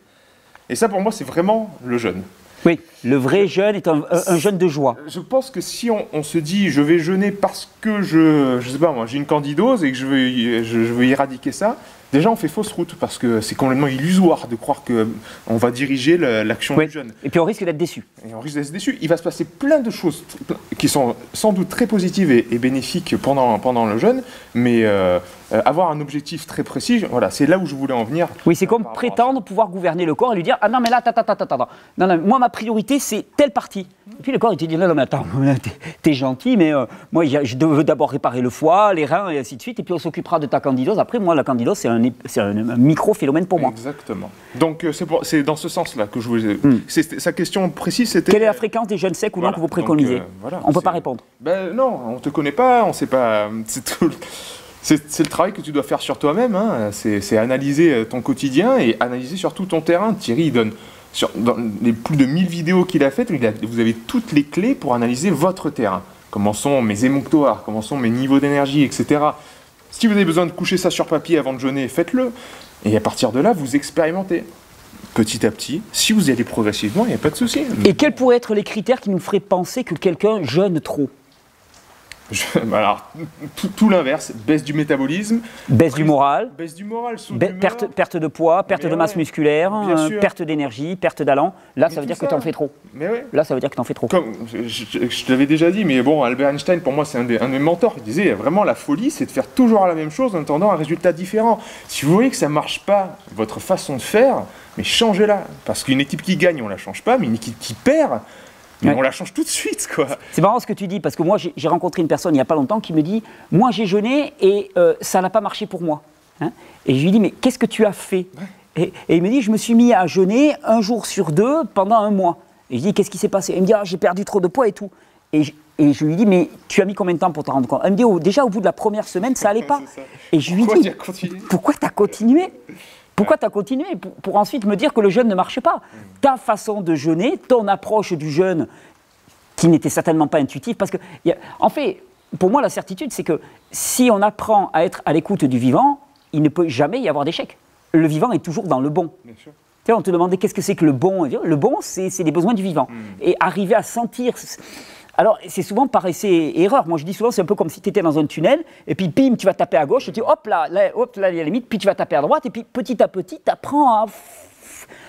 S2: Et ça, pour moi, c'est vraiment le jeûne.
S1: Oui, le vrai jeûne est un, jeûne de joie.
S2: Je pense que si on, on se dit je vais jeûner parce que je, je sais pas moi, j'ai une candidose et que je veux, je, je veux éradiquer ça, déjà on fait fausse route parce que c'est complètement illusoire de croire que euh, on va diriger l'action
S1: Oui.
S2: du jeûne.
S1: Et puis on risque d'être déçu.
S2: Et on risque d'être déçu. Il va se passer plein de choses qui sont sans doute très positives et, et bénéfiques pendant, pendant le jeûne, mais euh, euh, avoir un objectif très précis, voilà, c'est là où je voulais en venir.
S1: Oui, c'est comme prétendre pouvoir gouverner le corps et lui dire Ah non, mais là, attends, attends, attends, attends. Non, non, moi, ma priorité, c'est telle partie. Et puis le corps, il te dit Non, non, mais attends, t'es- gentil, mais euh, moi, je veux d'abord réparer le foie, les reins et ainsi de suite, et puis on s'occupera de ta candidose. Après, moi, la candidose, c'est un, un, un micro-phénomène pour moi.
S2: Exactement. Donc euh, c'est dans ce sens-là que je voulais. c'est- Sa question précise, c'était.
S1: Hmm. Quelle est la fréquence des jeunes secs ou non
S2: Voilà.
S1: que vous
S2: Donc,
S1: préconisez
S2: euh, voilà,
S1: On ne peut pas répondre.
S2: Ben non, on te connaît pas, on sait pas. C'est tout. C'est le travail que tu dois faire sur toi-même. hein. C'est analyser euh, ton quotidien et analyser surtout ton terrain. Thierry, il donne dans les plus de 1000 vidéos qu'il a faites, vous avez toutes les clés pour analyser votre terrain. Comment sont mes émonctoires, comment sont mes niveaux d'énergie, etc. Si vous avez besoin de coucher ça sur papier avant de jeûner, faites-le. Et à partir de là, vous expérimentez. Petit à petit, si vous y allez progressivement, il n'y a pas de souci.
S1: Et quels pourraient être les critères qui nous feraient penser que quelqu'un jeûne trop?
S2: Je- alors, tout, tout l'inverse, baisse du métabolisme,
S1: Baisse du moral,
S2: baisse du moral,
S1: ba- perte, perte de poids, perte
S2: Mais
S1: de masse musculaire, euh,
S2: sûr.
S1: perte d'énergie, perte d'allant. Là, ça veut dire que tu en fais trop.
S2: Mais ouais.
S1: Là, ça veut dire que tu en fais trop.
S2: Comme je, je- je te l'avais déjà dit, mais bon, Albert Einstein, pour moi, c'est un, des- un de mes mentors. Il disait vraiment la folie, c'est de faire toujours la même chose en attendant un résultat différent. Si vous voyez que ça marche pas, votre façon de faire, mais changez-la. Parce qu'une équipe qui gagne, on la change pas, mais une équipe qui perd, mais
S1: Ouais.
S2: on la change tout de suite, quoi.
S1: C'est marrant ce que tu dis, parce que moi, j'ai rencontré une personne il n'y a pas longtemps qui me dit Moi, j'ai jeûné et euh, ça n'a pas marché pour moi. Hein et je lui dis Mais qu'est-ce que tu as fait? Et, et il me dit Je me suis mis à jeûner un jour sur deux pendant un mois. Et je dis Qu'est-ce qui s'est passé? Il me dit Ah, J'ai perdu trop de poids et tout. Et je, et je lui dis Mais tu as mis combien de temps pour te rendre compte? Elle me dit Oh, Déjà, au bout de la première semaine, ça allait pas. Et je lui
S2: Pourquoi
S1: dis
S2: tu as continué
S1: Pourquoi tu as continué? Pourquoi tu as continué pour, pour ensuite me dire que le jeûne ne marche pas Ta façon de jeûner, ton approche du jeûne qui n'était certainement pas intuitive, parce que, il y a- en fait, pour moi, la certitude, c'est que si on apprend à être à l'écoute du vivant, il ne peut jamais y avoir d'échec. Le vivant est toujours dans le bon.
S2: Bien sûr.
S1: Tu sais, on te demandait qu'est-ce que c'est que le bon? Le bon, c'est c'est les besoins du vivant. Et arriver à sentir. Alors, c'est souvent par essai-erreur. Moi, je dis souvent, c'est un peu comme si tu étais dans un tunnel, et puis, bim, tu vas taper à gauche, et tu dis, hop là, là, hop, là, il y a la limite, puis tu vas taper à droite, et puis petit à petit, tu apprends à,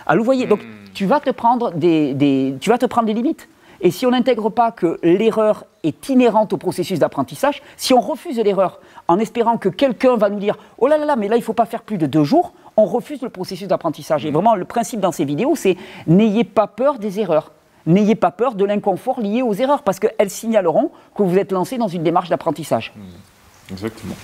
S1: à louvoyer. Donc, tu vas te prendre des, des- tu vas te prendre des limites. Et si on n'intègre pas que l'erreur est inhérente au processus d'apprentissage, si on refuse l'erreur en espérant que quelqu'un va nous dire Oh là là là, mais là, il ne faut pas faire plus de deux jours, on refuse le processus d'apprentissage. Et vraiment, le principe dans ces vidéos, c'est n'ayez pas peur des erreurs. N'ayez pas peur de l'inconfort lié aux erreurs, parce qu'elles signaleront que vous êtes lancé dans une démarche d'apprentissage.
S2: Exactement.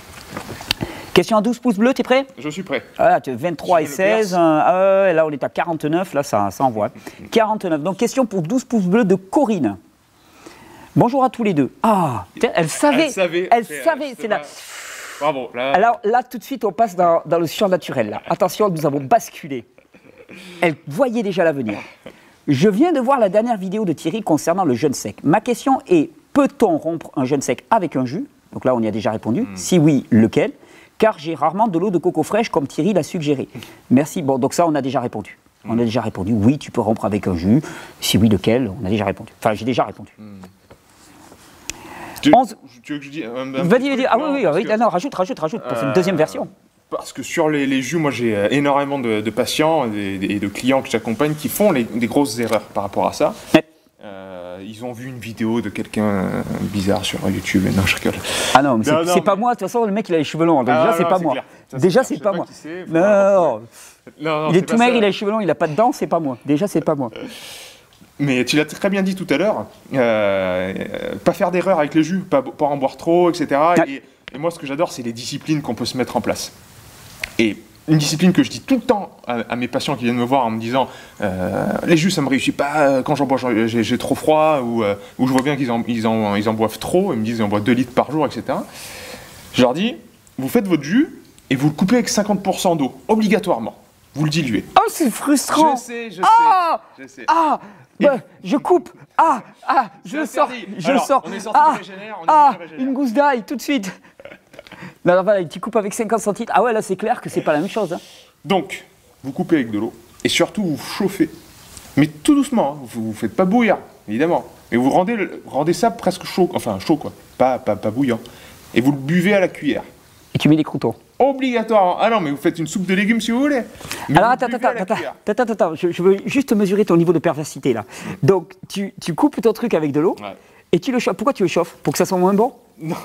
S1: Question à 12 pouces bleus, t'es prêt?
S2: Je suis prêt.
S1: ah, tu es 23 et
S2: Je le
S1: 16,
S2: perce.
S1: euh, ah là on est à 49, là ça, ça envoie. 49, donc question pour 12 pouces bleus de Corinne. Bonjour à tous les deux. Ah, elle savait,
S2: Elle savait.
S1: elle savait,
S2: c'est
S1: c'est là.
S2: Bravo. Là,
S1: Alors là, tout de suite, on passe dans, dans le surnaturel. Là. Attention, nous avons basculé. Elle voyait déjà l'avenir. Je viens de voir la dernière vidéo de Thierry concernant le jeûne sec. Ma question est peut-on rompre un jeûne sec avec un jus? Donc là, on y a déjà répondu.
S2: Hmm.
S1: Si oui, lequel? Car j'ai rarement de l'eau de coco fraîche comme Thierry l'a suggéré. Merci. Bon, donc ça, on a déjà répondu. On a déjà répondu. Oui, tu peux rompre avec un jus. Si oui, lequel? On a déjà répondu. Enfin, j'ai déjà répondu.
S2: tu,
S1: onze-
S2: tu veux que je dise
S1: Vas-y, vas-y. Ah oui, oui, oui.
S2: que-
S1: Ah non, rajoute, rajoute, rajoute. Une
S2: Euh,
S1: deuxième version.
S2: Parce que sur les, les jus, moi j'ai euh, énormément de, de patients et, et de clients que j'accompagne qui font les- des grosses erreurs par rapport à ça. Euh, ils ont vu une vidéo de quelqu'un euh, bizarre sur YouTube. Non, je rigole.
S1: Ah non, mais c'est pas moi. De toute façon, le mec, il a les cheveux longs. Donc
S2: Ah,
S1: déjà, c'est pas moi.
S2: Ça,
S1: Déjà,
S2: c'est
S1: pas moi. Non, non,
S2: Non, non,
S1: il est tout maigre, il a les cheveux longs, il a pas de dents, c'est pas moi. Déjà, c'est pas moi.
S2: Mais tu l'as très bien dit tout à l'heure, euh, pas faire d'erreur avec les jus, pas, en boire trop, etc. Et, et moi, ce que j'adore, c'est les disciplines qu'on peut se mettre en place. Et une discipline que je dis tout le temps à, mes patients qui viennent me voir en me disant euh, les jus ça me réussit pas euh, quand j'en bois j'ai trop froid ou, euh, ou, je vois bien qu'ils en, ils en, ils en, boivent trop ils me disent ils en boivent 2 litres par jour etc je leur dis vous faites votre jus et vous le coupez avec 50% d'eau obligatoirement. Vous le diluez.
S1: Oh c'est frustrant.
S2: Je sais je
S1: ah
S2: sais je sais.
S1: Ah bah, je coupe. Ah ah je sors je sors.
S2: on est sorti
S1: ah, ah une gousse d'ail tout de suite non, voilà, tu coupes avec 50 centilitres. Ah ouais, là, c'est clair que c'est pas la même chose. Hein.
S2: Donc, vous coupez avec de l'eau et surtout vous chauffez. Mais tout doucement, hein. vous ne faites pas bouillir, évidemment. Mais vous rendez, rendez ça presque chaud, enfin chaud quoi, pas, pas, pas bouillant. Et vous le buvez à la cuillère.
S1: Et tu mets des croutons
S2: Obligatoirement. Ah non, mais vous faites une soupe de légumes si vous voulez.
S1: Alors attends, attends, attends, attends, attends, je, veux juste mesurer ton niveau de perversité là. Donc tu, tu coupes ton truc avec de l'eau et tu le chauffes. Pourquoi tu le chauffes? Pour que ça soit moins bon?
S2: non.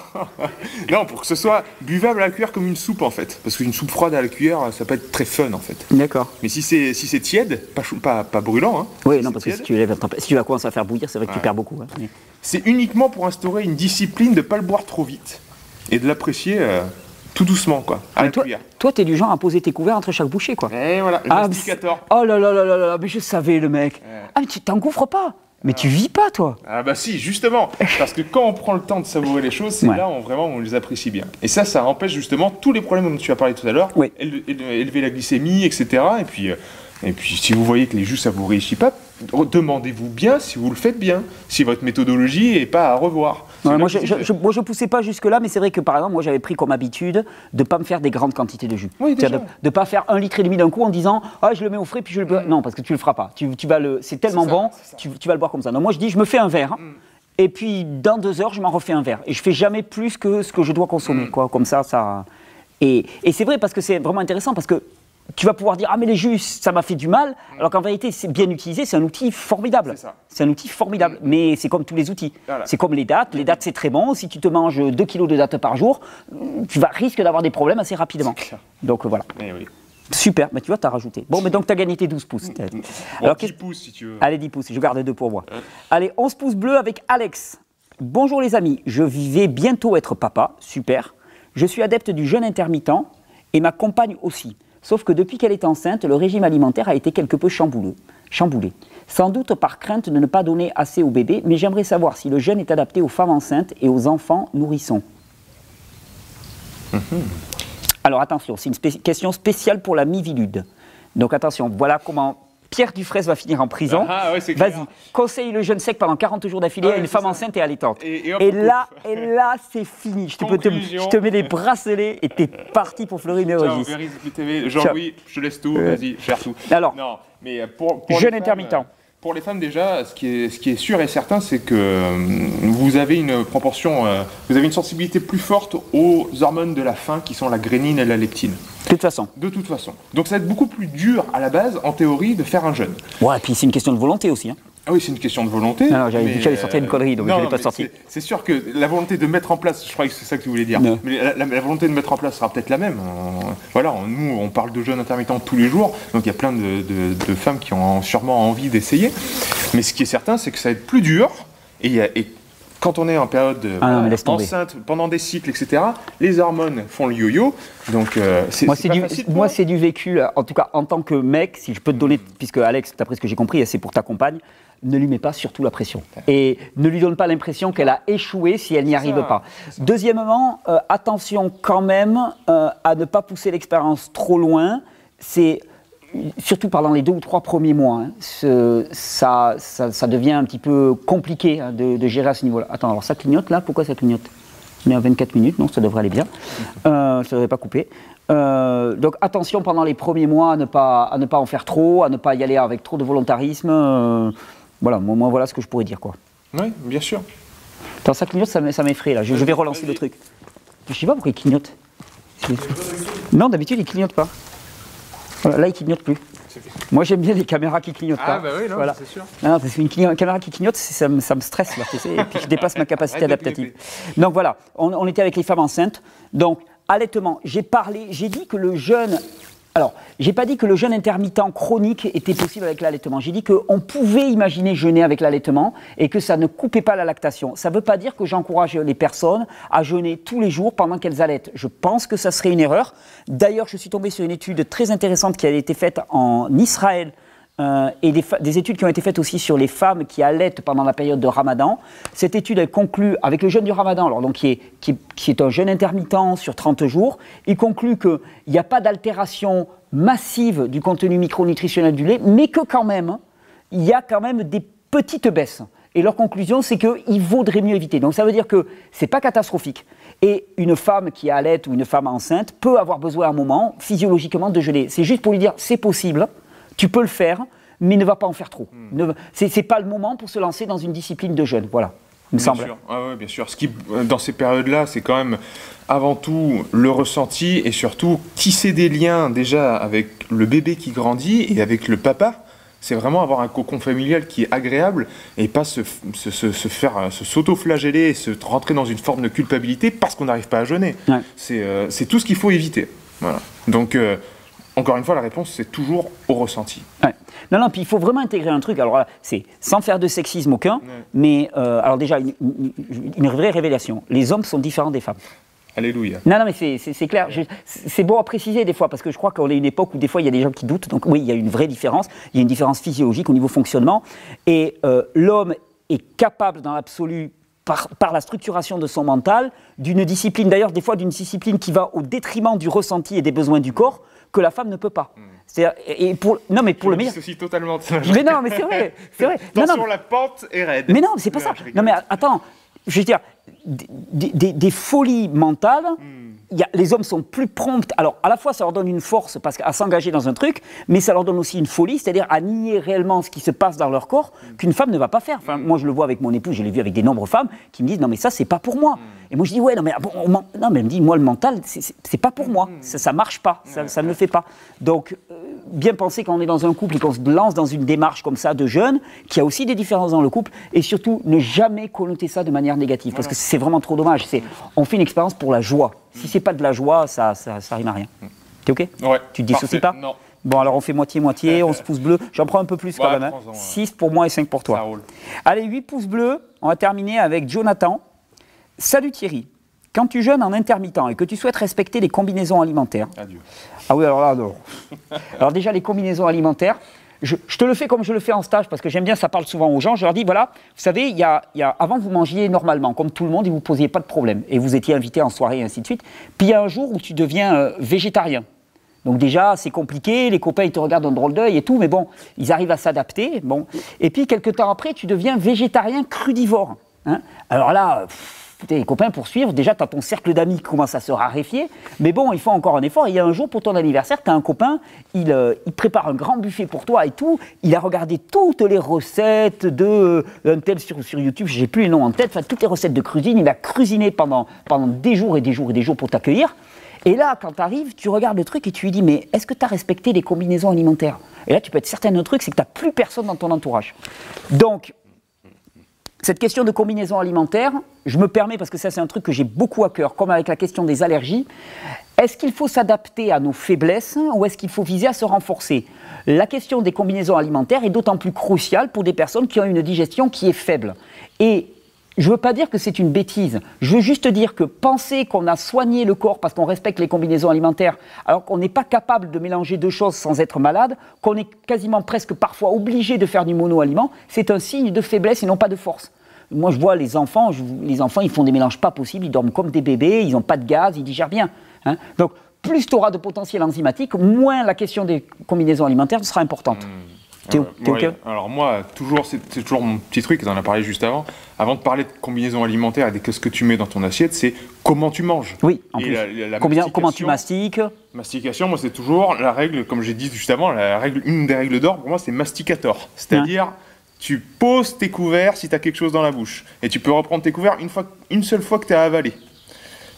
S2: non, pour que ce soit buvable à la cuillère comme une soupe en fait. Parce qu'une soupe froide à la cuillère, ça peut être très fun en fait.
S1: D'accord.
S2: Mais si c'est si c'est tiède, pas, pas, pas brûlant. Hein,
S1: oui, non, parce que si tu, lèves, si tu vas commencer à faire bouillir, c'est vrai que tu perds beaucoup. Hein.
S2: C'est uniquement pour instaurer une discipline de ne pas le boire trop vite et de l'apprécier euh, tout doucement quoi. À la
S1: toi,
S2: cuillère.
S1: toi, t'es du genre à poser tes couverts entre chaque bouchée quoi.
S2: Et voilà, le
S1: ah. Oh là là là là là, mais je savais le mec. Ah mais tu t'engouffres pas. Mais tu vis pas, toi
S2: Ah bah si, justement. Parce que quand on prend le temps de savourer les choses, c'est là où vraiment on les apprécie bien. Et ça, ça empêche justement tous les problèmes dont tu as parlé tout à l'heure.
S1: Oui.
S2: Élever la glycémie, etc. Et puis, euh, et puis si vous voyez que les jus, ça vous réussit pas, demandez-vous bien si vous le faites bien, si votre méthodologie n'est pas à revoir.
S1: Moi, je, ne poussais pas jusque-là, mais c'est vrai que par exemple, moi j'avais pris comme habitude de ne pas me faire des grandes quantités de jus.
S2: de
S1: ne pas faire un litre et demi d'un coup en disant Ah, je le mets au frais, puis je le bois. Non, parce que tu le feras pas. Tu, vas le... C'est tellement bon, tu, vas le boire comme ça. Non, moi je dis Je me fais un verre. Mm. Et puis dans deux heures, je m'en refais un verre. Et je fais jamais plus que ce que je dois consommer. Mm. Quoi. Comme ça, ça. Et, et c'est vrai parce que c'est vraiment intéressant parce que tu vas pouvoir dire ah mais les jus ça m'a fait du mal mm. alors qu'en vérité c'est bien utilisé c'est un outil formidable c'est un outil formidable mm. mais c'est comme tous les outils c'est comme les dates les dates c'est très bon si tu te manges 2 kilos de dates par jour tu vas risquer d'avoir des problèmes assez rapidement donc voilà
S2: eh
S1: Super, mais tu vois, tu as rajouté. Bon, mais donc tu as gagné tes 12 pouces.
S2: Mm. Alors, 10 pouces si tu veux.
S1: Allez, 10 pouces, je garde deux pour moi. Allez, 11 pouces bleus avec Alex. Bonjour les amis, je vivais bientôt être papa, super. Je suis adepte du jeûne intermittent et ma compagne aussi. Sauf que depuis qu'elle est enceinte, le régime alimentaire a été quelque peu chamboulé. chamboulé. Sans doute par crainte de ne pas donner assez au bébé, mais j'aimerais savoir si le jeûne est adapté aux femmes enceintes et aux enfants nourrissons. Mhm. Alors attention, c'est une question spéciale pour la mivilude. Donc attention, voilà comment Pierre Dufresne va finir en prison.
S2: Ah,
S1: Vas-y, conseille le jeûne sec pendant 40 jours d'affilée à une femme enceinte et allaitante. Et, et, là, et là, c'est fini. Je te, te, je te, mets des bracelets et t'es parti pour Fleury Mérogis.
S2: Jean-Louis, je laisse tout, euh, vas-y, faire tout.
S1: Alors,
S2: non, mais pour, pour
S1: jeûne intermittent.
S2: Pour les femmes déjà, ce qui est, ce qui est sûr et certain, c'est que euh, vous avez une proportion, euh, vous avez une sensibilité plus forte aux hormones de la faim qui sont la grénine et la leptine.
S1: De toute façon.
S2: De toute façon. Donc ça va être beaucoup plus dur à la base, en théorie, de faire un jeûne.
S1: Ouais, et puis c'est une question de volonté aussi. Hein.
S2: Ah oui, c'est une question de volonté.
S1: Non, j'avais dit que j'allais sortir une connerie, donc je ne l'ai pas sorti.
S2: C'est sûr que la volonté de mettre en place, je crois que c'est ça que tu voulais dire, mais la, volonté de mettre en place sera peut-être la même. voilà, nous, on parle de jeûne intermittent tous les jours, donc il y a plein de, femmes qui ont sûrement envie d'essayer. Mais ce qui est certain, c'est que ça va être plus dur, et, et quand on est en période
S1: ah
S2: enceinte, pendant des cycles, etc., les hormones font le yo-yo. Donc, euh, c'est
S1: moi, c'est du, moi, c'est du vécu, en tout cas en tant que mec, si je peux te donner, puisque Alex, d'après ce que j'ai compris, c'est pour ta compagne, ne lui mets pas surtout la pression. Et ne lui donne pas l'impression qu'elle a échoué si elle n'y arrive pas. Deuxièmement, euh, attention quand même euh, à ne pas pousser l'expérience trop loin. C'est surtout pendant les deux ou trois premiers mois, hein, ça, ça, devient un petit peu compliqué hein, de, gérer à ce niveau-là. Attends, alors ça clignote là Pourquoi ça clignote? Mais à 24 minutes, non, ça devrait aller bien. Euh, ça ne devrait pas couper. Euh, donc attention pendant les premiers mois à ne, pas, à ne pas en faire trop, à ne pas y aller avec trop de volontarisme. Euh, voilà, moi, voilà ce que je pourrais dire. Quoi.
S2: Oui, bien sûr.
S1: Attends, ça clignote, ça m'effraie là. Je, je vais relancer le truc. Je ne sais pas pourquoi il clignote. Non, d'habitude il clignote pas là, il clignote plus. Moi, j'aime bien les caméras qui clignotent
S2: ah,
S1: pas.
S2: Ah, bah oui, non, c'est sûr. Non,
S1: parce qu'une caméra qui clignote, ça me, ça me stresse, là, tu sais, et puis je dépasse ma capacité adaptative. Donc voilà, on, était avec les femmes enceintes. Donc, allaitement, j'ai parlé, j'ai dit que le jeûne alors, j'ai pas dit que le jeûne intermittent chronique était possible avec l'allaitement. J'ai dit qu'on pouvait imaginer jeûner avec l'allaitement et que ça ne coupait pas la lactation. Ça ne veut pas dire que j'encourage les personnes à jeûner tous les jours pendant qu'elles allaitent. Je pense que ça serait une erreur. D'ailleurs, je suis tombé sur une étude très intéressante qui a été faite en Israël euh, et des, études qui ont été faites aussi sur les femmes qui allaitent pendant la période de Ramadan. Cette étude, elle conclut avec le jeûne du Ramadan, alors donc qui est, qui, est un jeûne intermittent sur 30 jours. Il conclut qu'il n'y a pas d'altération massive du contenu micronutritionnel du lait, mais que quand même, il y a quand même des petites baisses. Et leur conclusion, c'est qu'il vaudrait mieux éviter. Donc ça veut dire que c'est pas catastrophique. Et une femme qui allait ou une femme enceinte peut avoir besoin à un moment, physiologiquement, de jeûner. C'est juste pour lui dire, c'est possible, tu peux le faire, mais ne va pas en faire trop. Hmm. Ce n'est pas le moment pour se lancer dans une discipline de jeûne. Voilà, il me semble.
S2: Sûr. Ah bien sûr. Ce qui, dans ces périodes-là, c'est quand même avant tout le ressenti et surtout tisser des liens déjà avec le bébé qui grandit et avec le papa. C'est vraiment avoir un cocon familial qui est agréable et pas se, se, faire se s'auto-flageller et se rentrer dans une forme de culpabilité parce qu'on n'arrive pas à jeûner. Euh, c'est tout ce qu'il faut éviter. Voilà. Donc euh, encore une fois, la réponse, c'est toujours au ressenti.
S1: Non, non, puis il faut vraiment intégrer un truc. Alors là, c'est sans faire de sexisme aucun, mais euh, alors déjà, une, vraie révélation. Les hommes sont différents des femmes.
S2: Alléluia.
S1: Non, non, mais c'est clair. C'est bon à préciser des fois, parce que je crois qu'on est une époque où des fois il y a des gens qui doutent. Donc oui, il y a une vraie différence. Il y a une différence physiologique au niveau fonctionnement. Et euh, l'homme est capable dans l'absolu par, par, la structuration de son mental, d'une discipline, d'ailleurs des fois d'une discipline qui va au détriment du ressenti et des besoins du corps, que la femme ne peut pas. Hmm. Et pour, non, mais pour le meilleur.
S2: C'est totalement.
S1: Mais non, mais c'est vrai, c'est vrai.
S2: non, la pente est raide.
S1: Mais non, c'est pas ça. Non, mais attends, je veux dire, des, folies mentales. Les hommes sont plus prompts. Alors, à la fois, ça leur donne une force parce à s'engager dans un truc, mais ça leur donne aussi une folie, c'est-à-dire à nier réellement ce qui se passe dans leur corps qu'une femme ne va pas faire. Enfin, moi, je le vois avec mon époux, je l'ai vu avec des nombreuses femmes qui me disent non, mais ça, c'est pas pour moi. Et moi, je dis ouais, non, mais, bon, non, mais elle me dit moi, le mental, c'est pas pour moi. Ça, ça marche pas. Ça, ne le fait pas. Donc, euh, bien penser quand on est dans un couple et qu'on se lance dans une démarche comme ça de jeune, qui a aussi des différences dans le couple, et surtout ne jamais connoter ça de manière négative, parce que c'est vraiment trop dommage. On fait une expérience pour la joie. Si c'est pas de la joie, ça, ça, rime à rien. T'es OK?
S2: Ouais.
S1: Tu te dissocies pas
S2: Non.
S1: Bon, alors on fait moitié-moitié, on se pouce bleu. J'en prends un peu plus quand même. 6 hein. pour moi et 5 pour toi.
S2: Ça roule.
S1: Allez, 8 pouces bleus. On va terminer avec Jonathan. Salut Thierry. Quand tu jeûnes en intermittent et que tu souhaites respecter les combinaisons alimentaires.
S2: Adieu.
S1: Ah oui, alors là, non. alors déjà, les combinaisons alimentaires, je, te le fais comme je le fais en stage parce que j'aime bien, ça parle souvent aux gens. Je leur dis voilà, vous savez, il y a, avant vous mangiez normalement, comme tout le monde, et vous ne posiez pas de problème. Et vous étiez invité en soirée et ainsi de suite. Puis il y a un jour où tu deviens euh, végétarien. Donc déjà, c'est compliqué, les copains ils te regardent en drôle d'œil et tout, mais bon, ils arrivent à s'adapter. Bon. Et puis quelques temps après, tu deviens végétarien crudivore. Hein. Alors là, tes copains pour suivre, déjà tu as ton cercle d'amis qui commence à se raréfier, mais bon, il faut encore un effort. il y a un jour pour ton anniversaire, tu as un copain, euh, il, prépare un grand buffet pour toi et tout, il a regardé toutes les recettes de euh, un tel sur, sur YouTube, j'ai plus les noms en tête, enfin toutes les recettes de cuisine, il a cuisiné pendant, pendant des jours et des jours et des jours pour t'accueillir. Et là, quand tu arrives, tu regardes le truc et tu lui dis, mais est-ce que tu as respecté les combinaisons alimentaires? Et là, tu peux être certain d'un truc, c'est que tu n'as plus personne dans ton entourage. Donc, cette question de combinaison alimentaire, je me permets, parce que ça c'est un truc que j'ai beaucoup à cœur, comme avec la question des allergies, est-ce qu'il faut s'adapter à nos faiblesses ou est-ce qu'il faut viser à se renforcer? La question des combinaisons alimentaires est d'autant plus cruciale pour des personnes qui ont une digestion qui est faible. Je ne veux pas dire que c'est une bêtise. Je veux juste dire que penser qu'on a soigné le corps parce qu'on respecte les combinaisons alimentaires, alors qu'on n'est pas capable de mélanger deux choses sans être malade, qu'on est quasiment presque parfois obligé de faire du mono-aliment, c'est un signe de faiblesse et non pas de force. Moi, je vois les enfants, les enfants, ils font des mélanges pas possibles, ils dorment comme des bébés, ils n'ont pas de gaz, ils digèrent bien. Hein. Donc, plus tu auras de potentiel enzymatique, moins la question des combinaisons alimentaires sera importante. Mmh.
S2: Alors moi, toujours, c'est toujours mon petit truc, en as parlé juste avant. Avant de parler de combinaison alimentaire et de ce que tu mets dans ton assiette, c'est comment tu manges.
S1: Oui, en plus. comment tu mastiques
S2: Mastication, moi, c'est toujours la règle, comme j'ai dit juste avant, la règle, une des règles d'or, pour moi, c'est masticator. C'est-à-dire, tu poses tes couverts si tu as quelque chose dans la bouche. Et tu peux reprendre tes couverts une, fois, une seule fois que tu as avalé.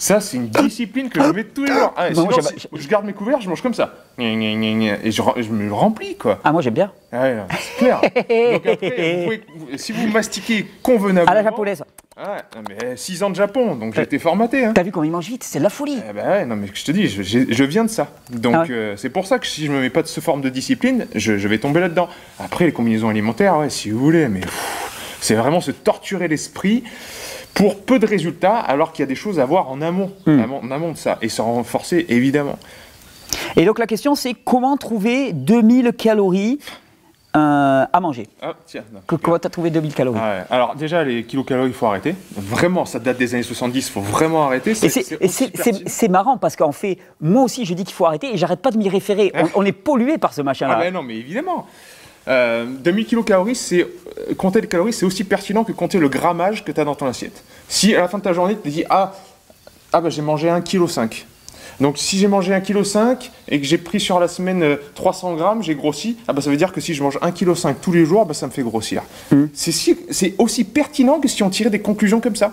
S2: Ça, c'est une discipline que je mets tous les jours. Ah, je garde mes couverts, je mange comme ça. Et je, me remplis, quoi.
S1: Ah, moi, j'aime bien.
S2: Ah c'est clair. Donc après, si vous mastiquez convenablement...
S1: À la japonaise.
S2: Ah mais 6 ans de Japon, donc j'étais formaté. Hein.
S1: T'as vu comment il mange vite C'est de la folie.
S2: Eh ben ouais, non mais je te dis, je, je viens de ça. Donc ah euh, c'est pour ça que si je me mets pas de ce forme de discipline, je, je vais tomber là-dedans. Après les combinaisons alimentaires, ouais, si vous voulez, mais c'est vraiment se torturer l'esprit pour peu de résultats, alors qu'il y a des choses à voir en amont, hmm. en amont de ça, et s'en renforcer évidemment.
S1: Et donc la question c'est comment trouver 2000 calories euh, à manger? Ah, tiens. comment tu as trouvé 2000 calories?
S2: Ah Alors, déjà, les kilocalories, il faut arrêter. Vraiment, ça date des années 70, il faut vraiment arrêter.
S1: Et c'est marrant parce qu'en fait, moi aussi, je dis qu'il faut arrêter et j'arrête pas de m'y référer. Hein on, est pollué par ce machin-là.
S2: Ah, ben non, mais évidemment. Euh, 2000 kilocalories, c'est euh, compter les calories, c'est aussi pertinent que compter le grammage que tu as dans ton assiette. Si à la fin de ta journée, tu te dis Ah, ah ben, j'ai mangé 1,5 kg. Donc si j'ai mangé 1,5 kg et que j'ai pris sur la semaine 300 euh, grammes, j'ai grossi, ah bah, ça veut dire que si je mange 1,5 kg tous les jours, bah, ça me fait grossir. Hmm. C'est aussi pertinent que si on tirait des conclusions comme ça,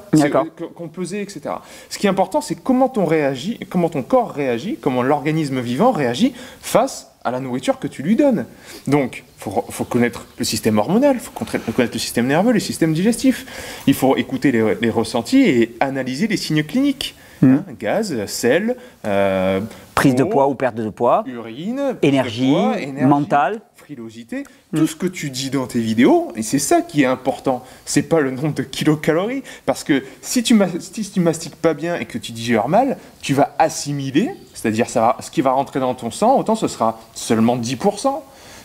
S2: qu'on pesait, etc. Ce qui est important, c'est comment, on réagit, comment ton corps réagit, comment l'organisme vivant réagit face à la nourriture que tu lui donnes. Donc, il faut, connaître le système hormonal, il faut connaître le système nerveux, le système digestif. Il faut écouter les ressentis et analyser les signes cliniques. Hmm. Hein, gaz, sel,
S1: euh, prise de poids ou perte de poids,
S2: urine,
S1: énergie, mentale,
S2: frilosité, tout ce que tu dis dans tes vidéos, et c'est ça qui est important. C'est pas le nombre de kilocalories, parce que si tu, si tu mastiques pas bien et que tu digères mal, tu vas assimiler, c'est-à-dire ce qui va rentrer dans ton sang, autant ce sera seulement 10%.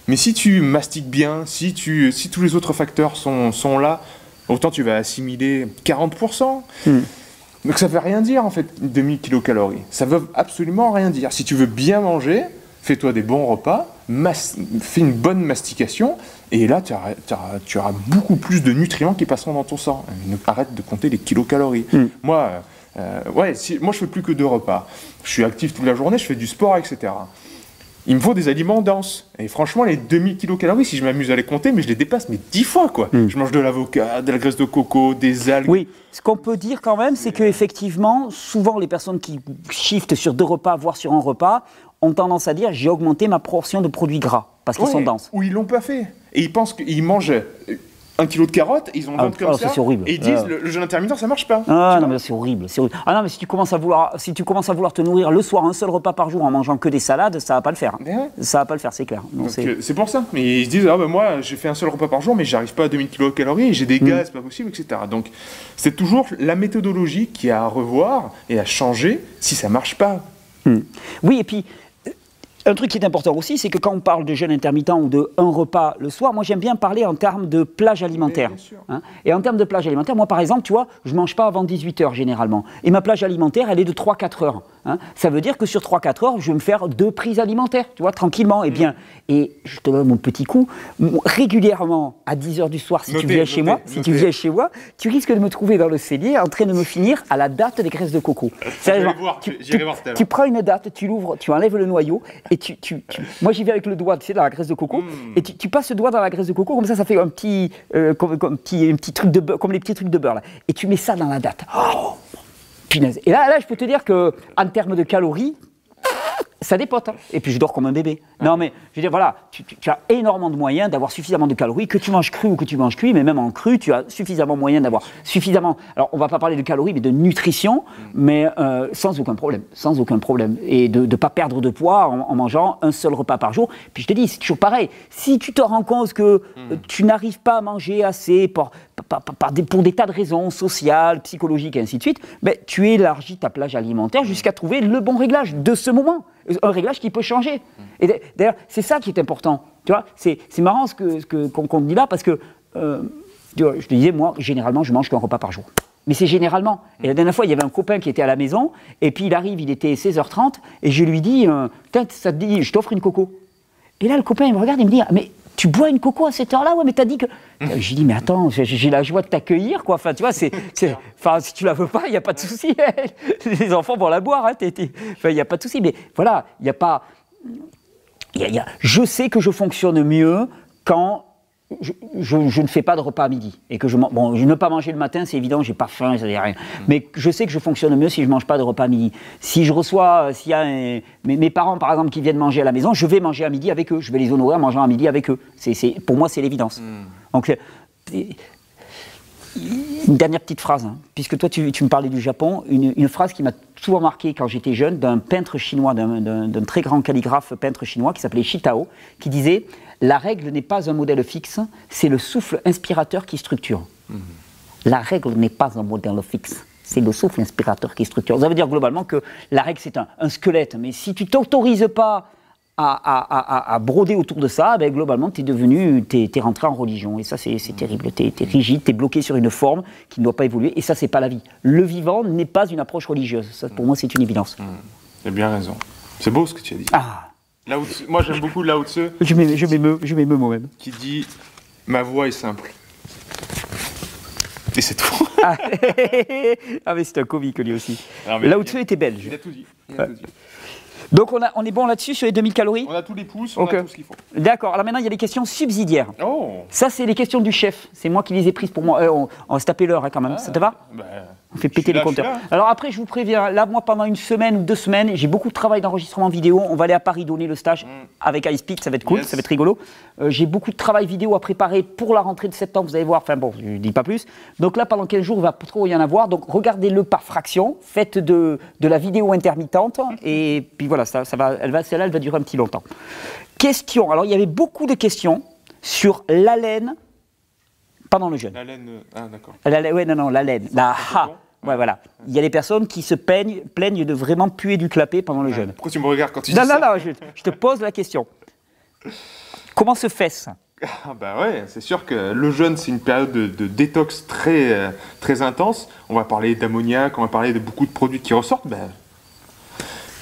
S2: Mais si tu mastiques bien, si, tu, si tous les autres facteurs sont, sont là, autant tu vas assimiler 40%. Donc ça veut rien dire en fait, demi kilocalories. Ça veut absolument rien dire. Si tu veux bien manger, fais-toi des bons repas, fais une bonne mastication, et là tu auras, beaucoup plus de nutriments qui passeront dans ton sang. Arrête de compter les kilocalories. Mm. Moi, euh, ouais, moi je fais plus que deux repas. Je suis actif toute la journée, je fais du sport, etc il me faut des aliments denses. Et franchement, les demi kilocalories, si je m'amuse à les compter, mais je les dépasse, mais dix fois, quoi. Hmm. Je mange de l'avocat, de la graisse de coco, des algues.
S1: Oui, ce qu'on peut dire quand même, c'est qu'effectivement, souvent, les personnes qui shiftent sur deux repas, voire sur un repas, ont tendance à dire j'ai augmenté ma portion de produits gras, parce qu'ils sont denses.
S2: Ou ils l'ont pas fait. Et ils pensent qu'ils mangent un kilo de carottes, ils ont ah, comme oh, ça.
S1: Horrible.
S2: Et ils disent le, jeûne intermittent ça marche pas.
S1: Ah non mais c'est horrible, horrible, Ah non mais si tu commences à vouloir si tu commences à vouloir te nourrir le soir un seul repas par jour en mangeant que des salades, ça va pas le faire. Ça va pas le faire, c'est clair.
S2: Euh, c'est pour ça. Mais ils se disent ah ben moi j'ai fait un seul repas par jour mais j'arrive pas à 2000 calories, j'ai des mm. gaz, c'est pas possible, etc. Donc c'est toujours la méthodologie qui a à revoir et à changer si ça marche pas.
S1: Mm. Oui et puis un truc qui est important aussi, c'est que quand on parle de jeûne intermittent ou de un repas le soir, moi j'aime bien parler en termes de plage alimentaire. Hein. et en termes de plage alimentaire, moi par exemple, tu vois, je mange pas avant 18 h généralement. Et ma plage alimentaire, elle est de 3-4 heures. Hein. Ça veut dire que sur 3-4 heures, je vais me faire deux prises alimentaires, tu vois, tranquillement. Et bien, et je te donne mon petit coup, régulièrement à 10 heures du soir, si tu viens chez moi, si tu viens chez moi, tu risques de me trouver dans le cellier en train de me finir à la date des graisses de coco.
S2: Voir,
S1: tu, tu, prends une date, tu l'ouvres, tu enlèves le noyau et tu, tu moi j'y vais avec le doigt, tu sais, dans la graisse de coco, hmm. et tu, passes le doigt dans la graisse de coco, comme ça, ça fait un petit, euh, comme, petit, un petit truc de beurre, comme les petits trucs de beurre là, et tu mets ça dans la date. Oh et là, là, je peux te dire que en termes de calories, ça dépote. Hein. Et puis je dors comme un bébé. Non, mais je veux dire, voilà, tu, as énormément de moyens d'avoir suffisamment de calories, que tu manges cru ou que tu manges cuit, mais même en cru, tu as suffisamment moyen d'avoir suffisamment. Alors, on va pas parler de calories, mais de nutrition, mais euh, sans aucun problème. Sans aucun problème. Et de ne pas perdre de poids en, mangeant un seul repas par jour. Puis je te dis, c'est toujours pareil. Si tu te rends compte que euh, tu n'arrives pas à manger assez pour, pour des tas de raisons sociales, psychologiques et ainsi de suite, mais tu élargis ta plage alimentaire jusqu'à trouver le bon réglage de ce moment un réglage qui peut changer. Et d'ailleurs, c'est ça qui est important. Tu vois, c'est marrant ce qu'on que, dit là parce que euh, je te disais, moi, généralement, je mange qu'un repas par jour. Mais c'est généralement. Et la dernière fois, il y avait un copain qui était à la maison, et puis il arrive, il était 16h30, et je lui dis, euh, ça te dit, je t'offre une coco. Et là, le copain, il me regarde, il me dit, mais tu bois une coco à cette heure-là Ouais, mais t'as dit que. J'ai dit, mais attends, j'ai la joie de t'accueillir, quoi. Enfin, tu vois, c'est. Enfin, si tu la veux pas, il n'y a pas de souci. Les enfants vont la boire, hein, Enfin, il n'y a pas de souci. Mais voilà, il n'y a pas. Y a... Je sais que je fonctionne mieux quand je, ne fais pas de repas à midi. Et que je, bon, je ne pas manger le matin, c'est évident, j'ai pas faim, ça rien. Mm. Mais je sais que je fonctionne mieux si je mange pas de repas à midi. Si je reçois, euh, s'il y a mes, parents par exemple qui viennent manger à la maison, je vais manger à midi avec eux. Je vais les honorer en mangeant à midi avec eux. C'est, pour moi, c'est l'évidence. Mm. Donc, Une dernière petite phrase, hein. puisque toi tu, me parlais du Japon, une, phrase qui m'a souvent marqué quand j'étais jeune d'un peintre chinois, d'un très grand calligraphe peintre chinois qui s'appelait Shitao, qui disait La règle n'est pas un modèle fixe, c'est le souffle inspirateur qui structure. Mhm. La règle n'est pas un modèle fixe, c'est le souffle inspirateur qui structure. Ça veut dire globalement que la règle c'est un, un, squelette, mais si tu t'autorises pas à, broder autour de ça, ben, globalement, tu es devenu, tu es, rentré en religion. Et ça, c'est terrible. Tu es, rigide, tu es bloqué sur une forme qui ne doit pas évoluer. Et ça, c'est pas la vie. Le vivant n'est pas une approche religieuse. Ça, pour moi, c'est une évidence. Mmh.
S2: Tu as bien raison. C'est beau ce que tu as dit. Ah. Moi, j'aime beaucoup Lao Tzu.
S1: Je m'émeus moi-même.
S2: Qui dit Ma voix est simple. Et c'est tout.
S1: ah, mais c'est un comique lui aussi. Lao Tzu était belge.
S2: Il a tout dit. Il a tout dit.
S1: Donc on, a, on est bon là-dessus sur les 2000 calories
S2: On a tous les pouces, on a tout ce qu'il faut.
S1: D'accord, alors maintenant il y a les questions subsidiaires. Oh. Ça c'est les questions du chef, c'est moi qui les ai prises pour moi. Euh, on, va se taper l'heure hein, quand même, ça te va? Bah, On fait péter les compteurs. Alors après je vous préviens, là moi pendant une semaine ou deux semaines, j'ai beaucoup de travail d'enregistrement vidéo, on va aller à Paris donner le stage mm. avec iSpeak, ça va être cool, ça va être rigolo. Euh, j'ai beaucoup de travail vidéo à préparer pour la rentrée de septembre, vous allez voir, enfin bon, je ne dis pas plus. Donc là pendant quel jours il va trop y en avoir, donc regardez-le par fraction, faites de, de la vidéo intermittente et puis voilà, ça, ça va, elle va, celle-là elle va durer un petit longtemps. Question, alors il y avait beaucoup de questions sur l'haleine pendant le jeûne.
S2: L'haleine, ah d'accord.
S1: Oui, non, non, l'haleine, la ha. Ouais, voilà. Il y a des personnes qui se plaignent, plaignent de vraiment puer du clapet pendant le jeûne.
S2: Pourquoi tu me regardes quand tu
S1: non,
S2: dis
S1: non,
S2: ça
S1: Non, non, je, te pose la question. Comment se fait ça
S2: ah bah ouais, c'est sûr que le jeûne, c'est une période de, détox très, euh, très intense. On va parler d'ammoniac, on va parler de beaucoup de produits qui ressortent. Ben,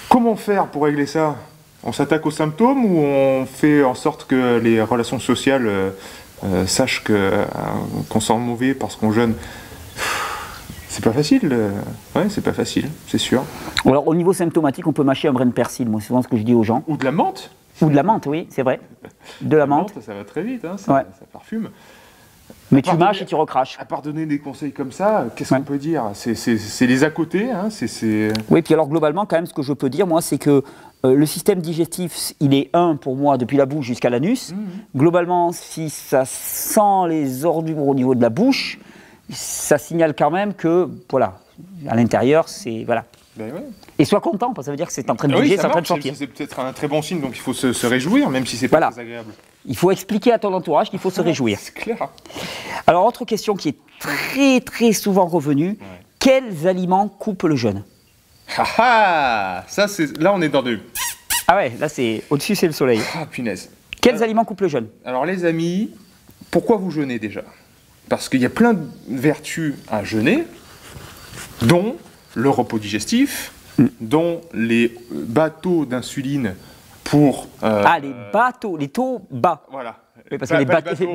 S2: comment faire pour régler ça? On s'attaque aux symptômes ou on fait en sorte que les relations sociales euh, euh, sachent qu'on sent mauvais parce qu'on jeûne? C'est pas facile. Ouais, c'est pas facile, c'est sûr.
S1: Alors, au niveau symptomatique, on peut mâcher un brin de persil, moi, c'est souvent ce que je dis aux gens.
S2: Ou de la menthe
S1: Ou de la menthe, oui, c'est vrai. De la, menthe.
S2: Ça va très vite, hein, ça, parfume.
S1: Mais tu mâches et tu recraches.
S2: À part donner des conseils comme ça, qu'est-ce qu'on peut dire? C'est les à côté. Hein,
S1: Oui, puis alors globalement, quand même, ce que je peux dire, moi, c'est que euh, le système digestif, il est un pour moi depuis la bouche jusqu'à l'anus. Mmh. Globalement, si ça sent les ordures au niveau de la bouche, ça signale quand même que, voilà, à l'intérieur, c'est. Voilà. Ben Et sois content, parce que ça veut dire que c'est en train de bouger, c'est en train de sortir.
S2: C'est peut-être un très bon signe, donc il faut se, réjouir, même si c'est pas très agréable.
S1: Il faut expliquer à ton entourage qu'il faut se réjouir.
S2: C'est clair.
S1: Alors, autre question qui est très très souvent revenue quels aliments coupent le jeûne?
S2: Ah ah Ça, c'est là, on est dans deux.
S1: Ah ouais, là, c'est au-dessus, c'est le soleil.
S2: Ah punaise.
S1: Quels aliments coupent le jeûne?
S2: Alors, les amis, pourquoi vous jeûnez déjà? Parce qu'il y a plein de vertus à jeûner, dont le repos digestif, mm. dont les bateaux d'insuline pour...
S1: Euh, ah, les bateaux, les taux bas.
S2: Voilà.
S1: Oui, parce que les,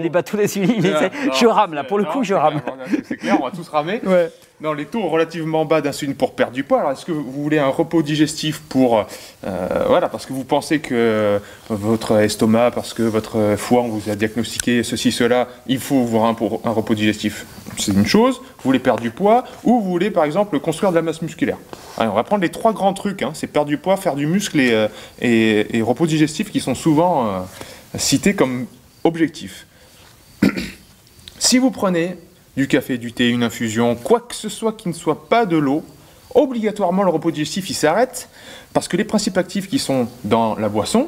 S1: bateaux, d'insuline, je rame là, pour le coup, je rame.
S2: C'est clair, on va tous ramer. Ouais. Non, les taux relativement bas d'insuline pour perdre du poids. Alors, est-ce que vous voulez un repos digestif pour. Euh, voilà, parce que vous pensez que votre estomac, parce que votre foie, on vous a diagnostiqué ceci, cela, il faut vous un, un repos digestif? C'est une chose. Vous voulez perdre du poids ou vous voulez, par exemple, construire de la masse musculaire? Alors, on va prendre les trois grands trucs hein. c'est perdre du poids, faire du muscle et, euh, et, repos digestif qui sont souvent euh, cités comme objectifs. si vous prenez du café, du thé, une infusion, quoi que ce soit qui ne soit pas de l'eau, obligatoirement le repos digestif il s'arrête parce que les principes actifs qui sont dans la boisson,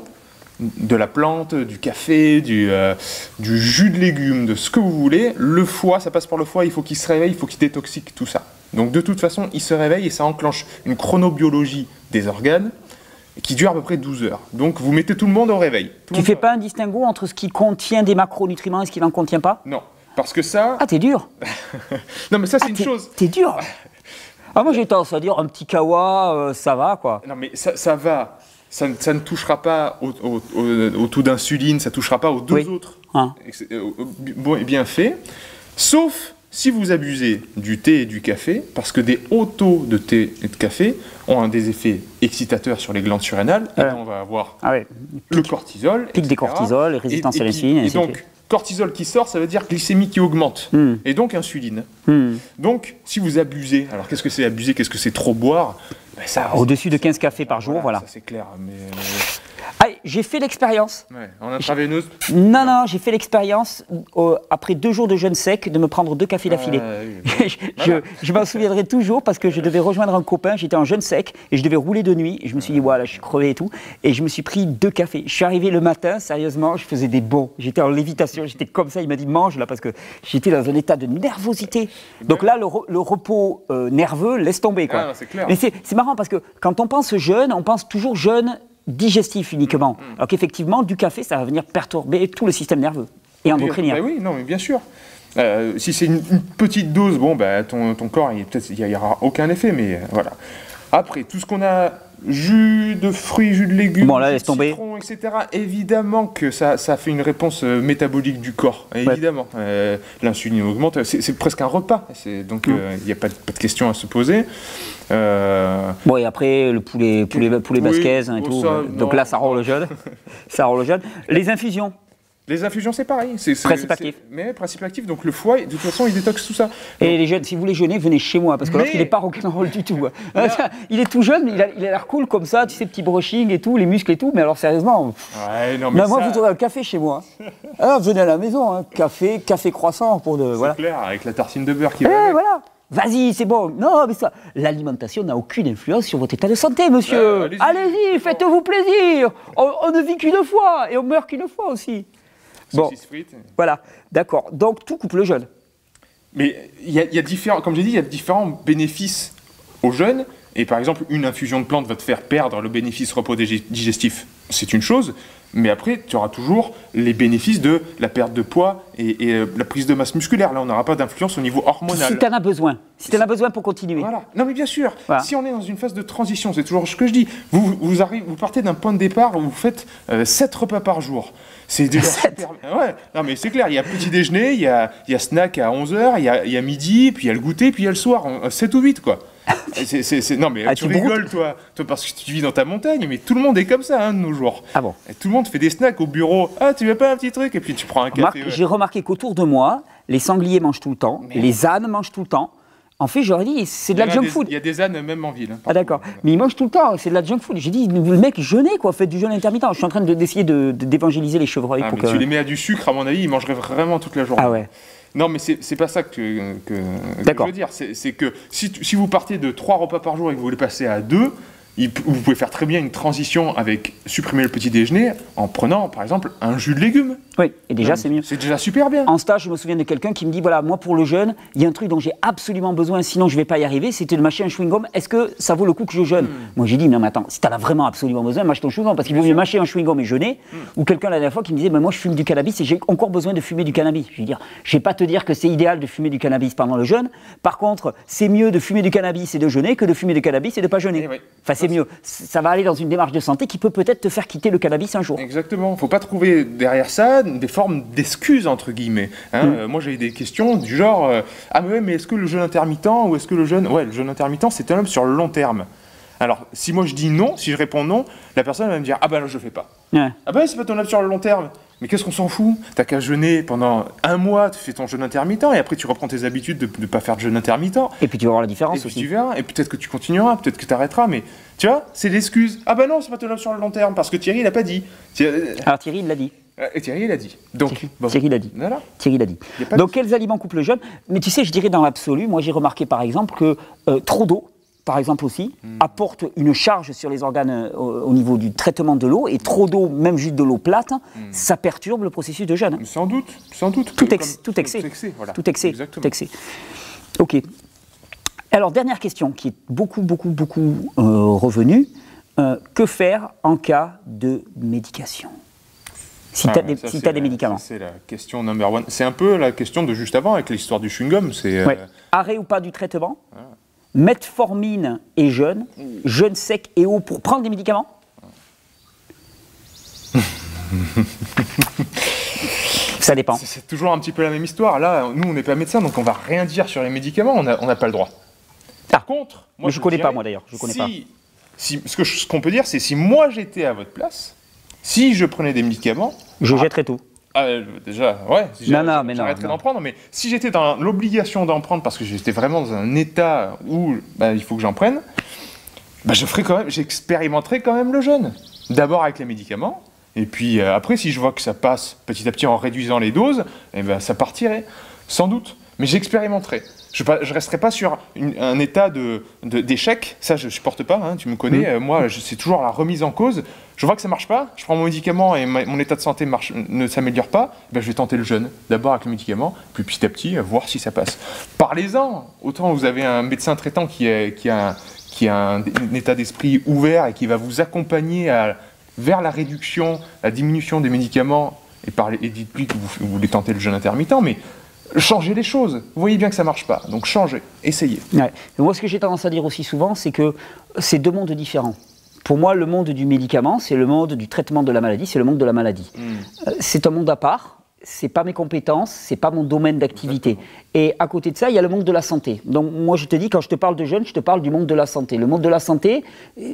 S2: de la plante, du café, du, euh, du, jus de légumes, de ce que vous voulez, le foie, ça passe par le foie, il faut qu'il se réveille, il faut qu'il détoxique tout ça. Donc de toute façon, il se réveille et ça enclenche une chronobiologie des organes qui dure à peu près 12 heures. Donc vous mettez tout le monde au réveil.
S1: tu ne fais pas un distinguo entre ce qui contient des macronutriments et ce qui n'en contient pas?
S2: Non. Parce que ça.
S1: Ah, t'es dur
S2: Non, mais ça, c'est
S1: ah,
S2: une chose.
S1: T'es dur Ah, moi, j'ai tendance à dire un petit kawa, euh, ça va, quoi.
S2: Non, mais ça, ça va. Ça, ça, ne touchera pas au, au, taux d'insuline, ça ne touchera pas aux deux autres hein. euh, bon et bien fait. Sauf si vous abusez du thé et du café, parce que des hauts taux de thé et de café ont un des effets excitateurs sur les glandes surrénales, et on va avoir
S1: ah
S2: le cortisol.
S1: Pic des cortisol, résistance à l'insuline.
S2: Et, et, donc, cortisol qui sort, ça veut dire glycémie qui augmente, hmm. et donc insuline. Hmm. Donc, si vous abusez, alors qu'est-ce que c'est abuser, qu'est-ce que c'est trop boire
S1: ben Au-dessus de 15 cafés par jour, voilà.
S2: Ça c'est clair. Mais...
S1: Ah, j'ai fait l'expérience.
S2: Ouais, en intraveineuse
S1: Non, non, j'ai fait l'expérience, euh, après deux jours de jeûne sec, de me prendre deux cafés d'affilée.
S2: Ah, oui,
S1: je m'en souviendrai toujours parce que je devais rejoindre un copain, j'étais en jeûne sec et je devais rouler de nuit. Et je me suis dit, voilà, je suis crevé et tout. Et je me suis pris deux cafés. Je suis arrivé le matin, sérieusement, je faisais des bons. J'étais en lévitation, j'étais comme ça. Il m'a dit, mange là, parce que j'étais dans un état de nervosité. Donc là, le, re- le repos euh, nerveux laisse tomber. Quoi.
S2: Ah, c'est clair.
S1: Mais c'est c'est marrant parce que quand on pense jeûne, on pense toujours jeûne digestif uniquement.
S2: Mm,
S1: Alors qu'effectivement, du café, ça va venir perturber tout le système nerveux et endocrinien.
S2: Bah oui, non, mais bien sûr. Euh, si c'est une, une petite dose, bon, bah, ton, ton corps, il n'y aura aucun effet, mais euh, voilà. Après, tout ce qu'on a, jus de fruits, jus de légumes,
S1: Bon, là,
S2: jus
S1: laisse
S2: de
S1: tomber.
S2: citron, etc., évidemment que ça, ça fait une réponse euh, métabolique du corps. Évidemment. Euh, L'insuline augmente, c'est c'est presque un repas. Donc,
S1: Mm.
S2: euh, il n'y a pas, de- pas de question à se poser. Euh,
S1: Bon, et après, le poulet, poulet, poulet
S2: Oui,
S1: basquez hein, et tout.
S2: ça,
S1: euh, Donc
S2: non.
S1: là, ça rend le jeûne. ça rend le jeûne. Les infusions.
S2: Les infusions, c'est pareil. C'est
S1: Principe actif.
S2: Mais principe actif, donc le foie, de toute façon, il détoxe tout ça.
S1: Et les jeunes, si vous voulez jeûner, venez chez moi, parce que
S2: Mais-
S1: il n'est pas rock'n'roll du tout. hein. il est tout jeune, il a il a l'air cool comme ça, tu sais, petit brushing et tout, les muscles et tout, mais alors sérieusement,
S2: Ouais, non, mais
S1: bah, moi, vous aurez un café chez moi. Ah, venez à la maison, hein. café, café croissant pour de...
S2: c'est
S1: Voilà.
S2: clair, avec la tartine de beurre qui
S1: Eh,
S2: va avec.
S1: voilà Vas-y, c'est bon. Non, mais ça, l'alimentation n'a aucune influence sur votre état de santé, monsieur.
S2: Euh, allez-y.
S1: faites-vous plaisir. On, on ne vit qu'une fois et on meurt qu'une fois aussi. Bon,
S2: frites.
S1: voilà, d'accord. Donc tout coupe le jeûne.
S2: Mais il y y a différents, comme j'ai dit, il y a différents bénéfices aux jeunes. Et par exemple, une infusion de plantes va te faire perdre le bénéfice repos digestif. C'est une chose. Mais après, tu auras toujours les bénéfices de la perte de poids et, et, euh, la prise de masse musculaire. Là, on n'aura pas d'influence au niveau hormonal.
S1: Si tu en as besoin, si tu en as besoin pour continuer.
S2: Voilà. Non, mais bien sûr.
S1: Voilà.
S2: Si on est dans une phase de transition, c'est toujours ce que je dis. Vous, vous, arrivez, vous partez d'un point de départ où vous faites 7 repas par jour. C'est déjà
S1: Sept
S2: super. Ouais. Non, mais c'est clair. Il y a petit déjeuner, il y a, il y a snack à 11h, il y a, il y a midi, puis il y a le goûter, puis il y a le soir. 7 ou 8, quoi. C'est- c'est- c'est- Non, mais
S1: Ah,
S2: tu,
S1: tu
S2: rigoles, toi. Toi, parce que tu vis dans ta montagne, mais tout le monde est comme ça, hein, de nos jours.
S1: Ah bon
S2: Et tout le monde fait des snacks au bureau. Ah, tu veux pas un petit truc? Et puis tu prends un café. ouais.
S1: j'ai remarqué qu'autour de moi, les sangliers mangent tout le temps, les ânes mangent tout le temps. En fait, j'aurais dit, c'est de la junk
S2: des-
S1: food.
S2: Il y a des ânes même en ville. hein,
S1: Ah d'accord. Mais ils mangent tout le temps, c'est de la junk food. J'ai dit, le mec, jeûnez quoi, faites du jeûne intermittent. Je suis en train de- d'essayer de- de- d'évangéliser les chevreuils
S2: Ah,
S1: pour
S2: mais
S1: que...
S2: tu les mets à du sucre, à mon avis, ils mangeraient vraiment toute la journée.
S1: Ah ouais.
S2: Non, mais c'est pas ça que, que, que je veux dire. C'est que si, si vous partez de 3 repas par jour et que vous voulez passer à 2, vous pouvez faire très bien une transition avec supprimer le petit déjeuner en prenant, par exemple, un jus de légumes.
S1: Oui, et déjà c'est mieux.
S2: C'est déjà super bien.
S1: En stage, je me souviens de quelqu'un qui me dit voilà, moi pour le jeûne, il y a un truc dont j'ai absolument besoin, sinon je vais pas y arriver, c'était de mâcher un chewing-gum. Est-ce que ça vaut le coup que je jeûne? Moi j'ai dit non, mais attends, si t'en as vraiment absolument besoin, mâche ton chewing-gum, parce qu'il vaut mieux mâcher un chewing-gum et jeûner. Ou quelqu'un la dernière fois qui me disait mais moi je fume du cannabis et j'ai encore besoin de fumer du cannabis. Je vais dire, je vais pas te dire que c'est idéal de fumer du cannabis pendant le jeûne. Par contre, c'est mieux de fumer du cannabis et de jeûner que de fumer du cannabis et de pas jeûner.
S2: Eh oui.
S1: Enfin, c'est mieux. Ça va aller dans une démarche de santé qui peut peut-être te faire quitter le cannabis un jour.
S2: Exactement. Faut pas trouver derrière ça des formes d'excuses entre guillemets. hein.
S1: Mm.
S2: Euh, moi, j'ai eu des questions du genre euh, ah mais, ouais, mais est-ce que le jeûne intermittent ou est-ce que le jeûne? Ouais le jeûne intermittent c'est un homme sur le long terme. Alors si moi je dis non, si je réponds non, la personne va me dire ah ben là je fais pas.
S1: Ouais.
S2: Ah bah c'est pas ton œuvre sur le long terme. Mais qu'est-ce qu'on s'en fout T'as qu'à jeûner pendant un mois, tu fais ton jeûne intermittent, et après tu reprends tes habitudes de ne pas faire de jeûne intermittent.
S1: Et puis tu vas voir la
S2: Et
S1: différence
S2: puis
S1: aussi.
S2: tu verras, et peut-être que tu continueras, peut-être que tu arrêteras, mais tu vois, c'est l'excuse. Ah bah non, c'est pas œuvre sur le long terme, parce que Thierry il a pas dit. Thierry,
S1: Alors Thierry, il l'a dit.
S2: euh, Thierry il a dit. Donc,
S1: Thierry,
S2: bon,
S1: Thierry l'a dit.
S2: Voilà.
S1: Thierry l'a dit. Donc, quels aliments coupent le jeûne? Mais tu sais, je dirais dans l'absolu, moi j'ai remarqué par exemple que euh, trop d'eau, par exemple aussi, apporte une charge sur les organes euh, au, au niveau du traitement de l'eau, et trop d'eau, même juste de l'eau plate,
S2: Hmm.
S1: ça perturbe le processus de jeûne.
S2: Sans doute, sans doute.
S1: Tout,
S2: Comme-
S1: ex-
S2: comme-
S1: tout excès.
S2: Tout excès, voilà.
S1: Tout excès.
S2: Exactement.
S1: Tout excès. Ok. Alors, dernière question qui est beaucoup, beaucoup, beaucoup euh, revenue. Euh, que faire en cas de médication? Si
S2: Ah
S1: tu as,
S2: ouais,
S1: des, si médicaments.
S2: C'est la question number one. C'est un peu la question de juste avant avec l'histoire du chewing-gum. C'est. euh.
S1: Arrêt ou pas du traitement? Metformine et jeûne, jeûne sec et eau pour prendre des médicaments? Ça dépend.
S2: C'est- toujours un petit peu la même histoire. Là, nous, on n'est pas médecin, donc on va rien dire sur les médicaments. On n'a pas le droit. Par
S1: Ah.
S2: contre, moi,
S1: Mais je connais
S2: dirais,
S1: pas, moi, d'ailleurs. Je connais
S2: si-
S1: pas.
S2: si- ce qu'on peut dire, c'est si moi j'étais à votre place, si je prenais des médicaments,
S1: Je jetterai tout.
S2: Ah, euh, déjà, ouais, si
S1: Non, mais
S2: j'arrêterais d'en prendre, mais si j'étais dans l'obligation d'en prendre parce que j'étais vraiment dans un état où bah, il faut que j'en prenne, bah, je ferais quand même, j'expérimenterais quand même le jeûne. D'abord avec les médicaments, et puis euh, après, si je vois que ça passe petit à petit en réduisant les doses, eh ben, ça partirait, sans doute. Mais j'expérimenterai. Je ne resterai pas sur un état d'échec. De, ça, je ne supporte pas. Hein, tu me connais. Mm. Euh, moi, c'est toujours la remise en cause. Je vois que ça marche pas. Je prends mon médicament et mon état de santé ne s'améliore pas. Eh ben, je vais tenter le jeûne. D'abord avec le médicament, puis petit à petit, voir si ça passe. Parlez-en. Autant vous avez un médecin traitant qui, a, qui a un, état d'esprit ouvert et qui va vous accompagner vers la réduction, la diminution des médicaments. Et, et dites-lui que vous, vous voulez tenter le jeûne intermittent, mais Changez les choses. Vous voyez bien que ça ne marche pas. Donc changez, essayez.
S1: Moi, ce que j'ai tendance à dire aussi souvent, c'est que c'est deux mondes différents. Pour moi, le monde du médicament, c'est le monde du traitement de la maladie, c'est le monde de la maladie. Hmm. Euh, c'est un monde à part c'est pas mes compétences, c'est pas mon domaine d'activité. Et à côté de ça, il y a le monde de la santé. Donc moi je te dis quand je te parle de jeunes, je te parle du monde de la santé. Le monde de la santé,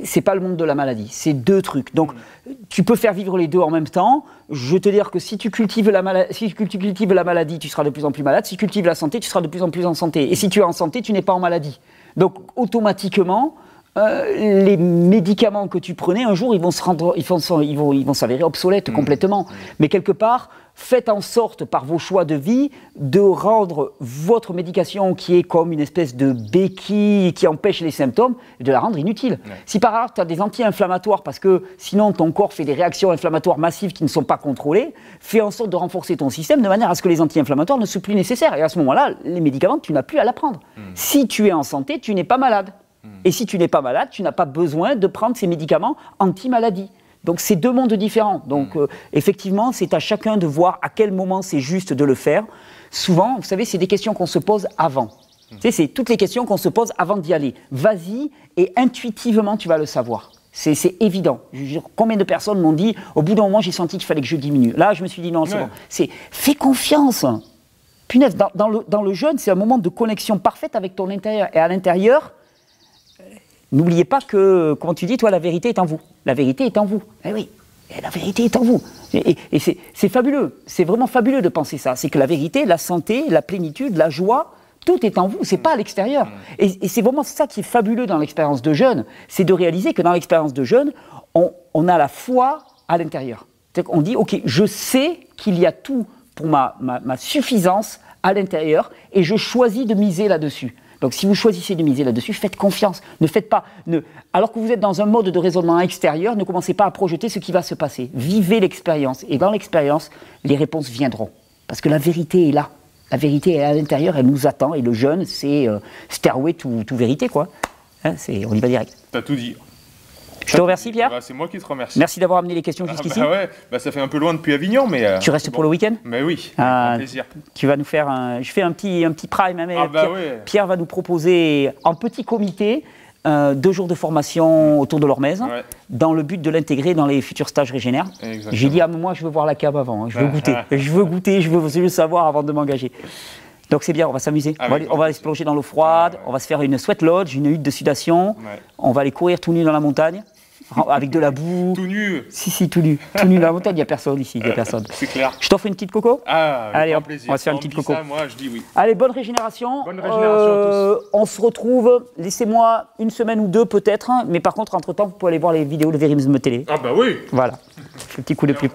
S1: c'est pas le monde de la maladie, c'est deux trucs. Donc tu peux faire vivre les deux en même temps. Je te dire que si tu cultives la maladie, si tu cultives la maladie, tu seras de plus en plus malade. Si tu cultives la santé, tu seras de plus en plus en santé. Et si tu es en santé, tu n'es pas en maladie. Donc automatiquement, euh, les médicaments que tu prenais, un jour, ils vont se rendre, ils vont, ils vont, ils vont s'avérer obsolètes mmh. complètement. Mmh. Mais quelque part, faites en sorte, par vos choix de vie, de rendre votre médication, qui est comme une espèce de béquille qui empêche les symptômes, de la rendre inutile. Si par hasard tu as des anti-inflammatoires, parce que sinon ton corps fait des réactions inflammatoires massives qui ne sont pas contrôlées, fais en sorte de renforcer ton système de manière à ce que les anti-inflammatoires ne soient plus nécessaires. Et à ce moment-là, les médicaments, tu n'as plus à la prendre. Mmh. Si tu es en santé, tu n'es pas malade. Et si tu n'es pas malade, tu n'as pas besoin de prendre ces médicaments anti-maladie. Donc c'est deux mondes différents. Donc mm. euh, effectivement, c'est à chacun de voir à quel moment c'est juste de le faire. Souvent, vous savez, c'est des questions qu'on se pose avant. Mm. Tu sais, c'est toutes les questions qu'on se pose avant d'y aller. Vas-y et intuitivement, tu vas le savoir. C'est évident. Je combien de personnes m'ont dit, au bout d'un moment, j'ai senti qu'il fallait que je diminue. Là, je me suis dit, non, c'est bon. C'est fais confiance. Punaise, dans, dans, le, dans le jeûne, c'est un moment de connexion parfaite avec ton intérieur. Et à l'intérieur, N'oubliez pas que, comment tu dis, toi, la vérité est en vous. La vérité est en vous. Eh oui, la vérité est en vous. Et, c'est fabuleux. C'est vraiment fabuleux de penser ça. C'est que la vérité, la santé, la plénitude, la joie, tout est en vous, c'est pas à l'extérieur. Et, c'est vraiment ça qui est fabuleux dans l'expérience de jeûne, c'est de réaliser que dans l'expérience de jeûne, on, a la foi à l'intérieur. On dit, ok, je sais qu'il y a tout pour ma suffisance à l'intérieur et je choisis de miser là-dessus. Donc si vous choisissez de miser là-dessus, faites confiance. Ne faites pas, alors que vous êtes dans un mode de raisonnement extérieur, ne commencez pas à projeter ce qui va se passer. Vivez l'expérience. Et dans l'expérience, les réponses viendront. Parce que la vérité est là. La vérité est à l'intérieur, elle nous attend. Et le jeûne, c'est euh, stairway to, vérité, quoi. Hein, on y va direct.
S2: T'as tout dit.
S1: Je te remercie, Pierre.
S2: Bah, c'est moi qui te remercie.
S1: Merci d'avoir amené les questions ah, jusqu'ici.
S2: bah ouais, bah, ça fait un peu loin depuis Avignon, mais. Euh,
S1: tu restes pour le week-end
S2: Mais oui, ah, avec plaisir.
S1: Tu vas nous faire un. Je fais un petit, un petit prime. Hein, ah, bah Pierre, va nous proposer en petit comité. Euh, deux jours de formation autour de l'Hormèse, dans le but de l'intégrer dans les futurs stages régénères. J'ai dit à moi, je veux voir la cave avant, hein. je veux goûter, je veux goûter, je veux, savoir avant de m'engager. Donc c'est bien, on va s'amuser. on va, on va aller se plonger dans l'eau froide, on va se faire une sweat lodge, une hutte de sudation, on va aller courir tout nu dans la montagne avec de la boue.
S2: Tout nu
S1: Si, si, tout nu. Tout nu dans la montagne, il n'y a personne ici, il a personne.
S2: C'est clair.
S1: Je t'offre une petite coco
S2: Ah,
S1: Allez,
S2: on, plaisir.
S1: on va se faire une petite coco.
S2: Ça, moi, je dis oui.
S1: Allez, bonne régénération.
S2: Bonne régénération à tous. Euh,
S1: on se retrouve, laissez-moi une semaine ou deux peut-être, mais par contre, entre-temps, vous pouvez aller voir les vidéos de Verimisme Télé.
S2: Ah bah oui
S1: Voilà. Un petit coup de plus.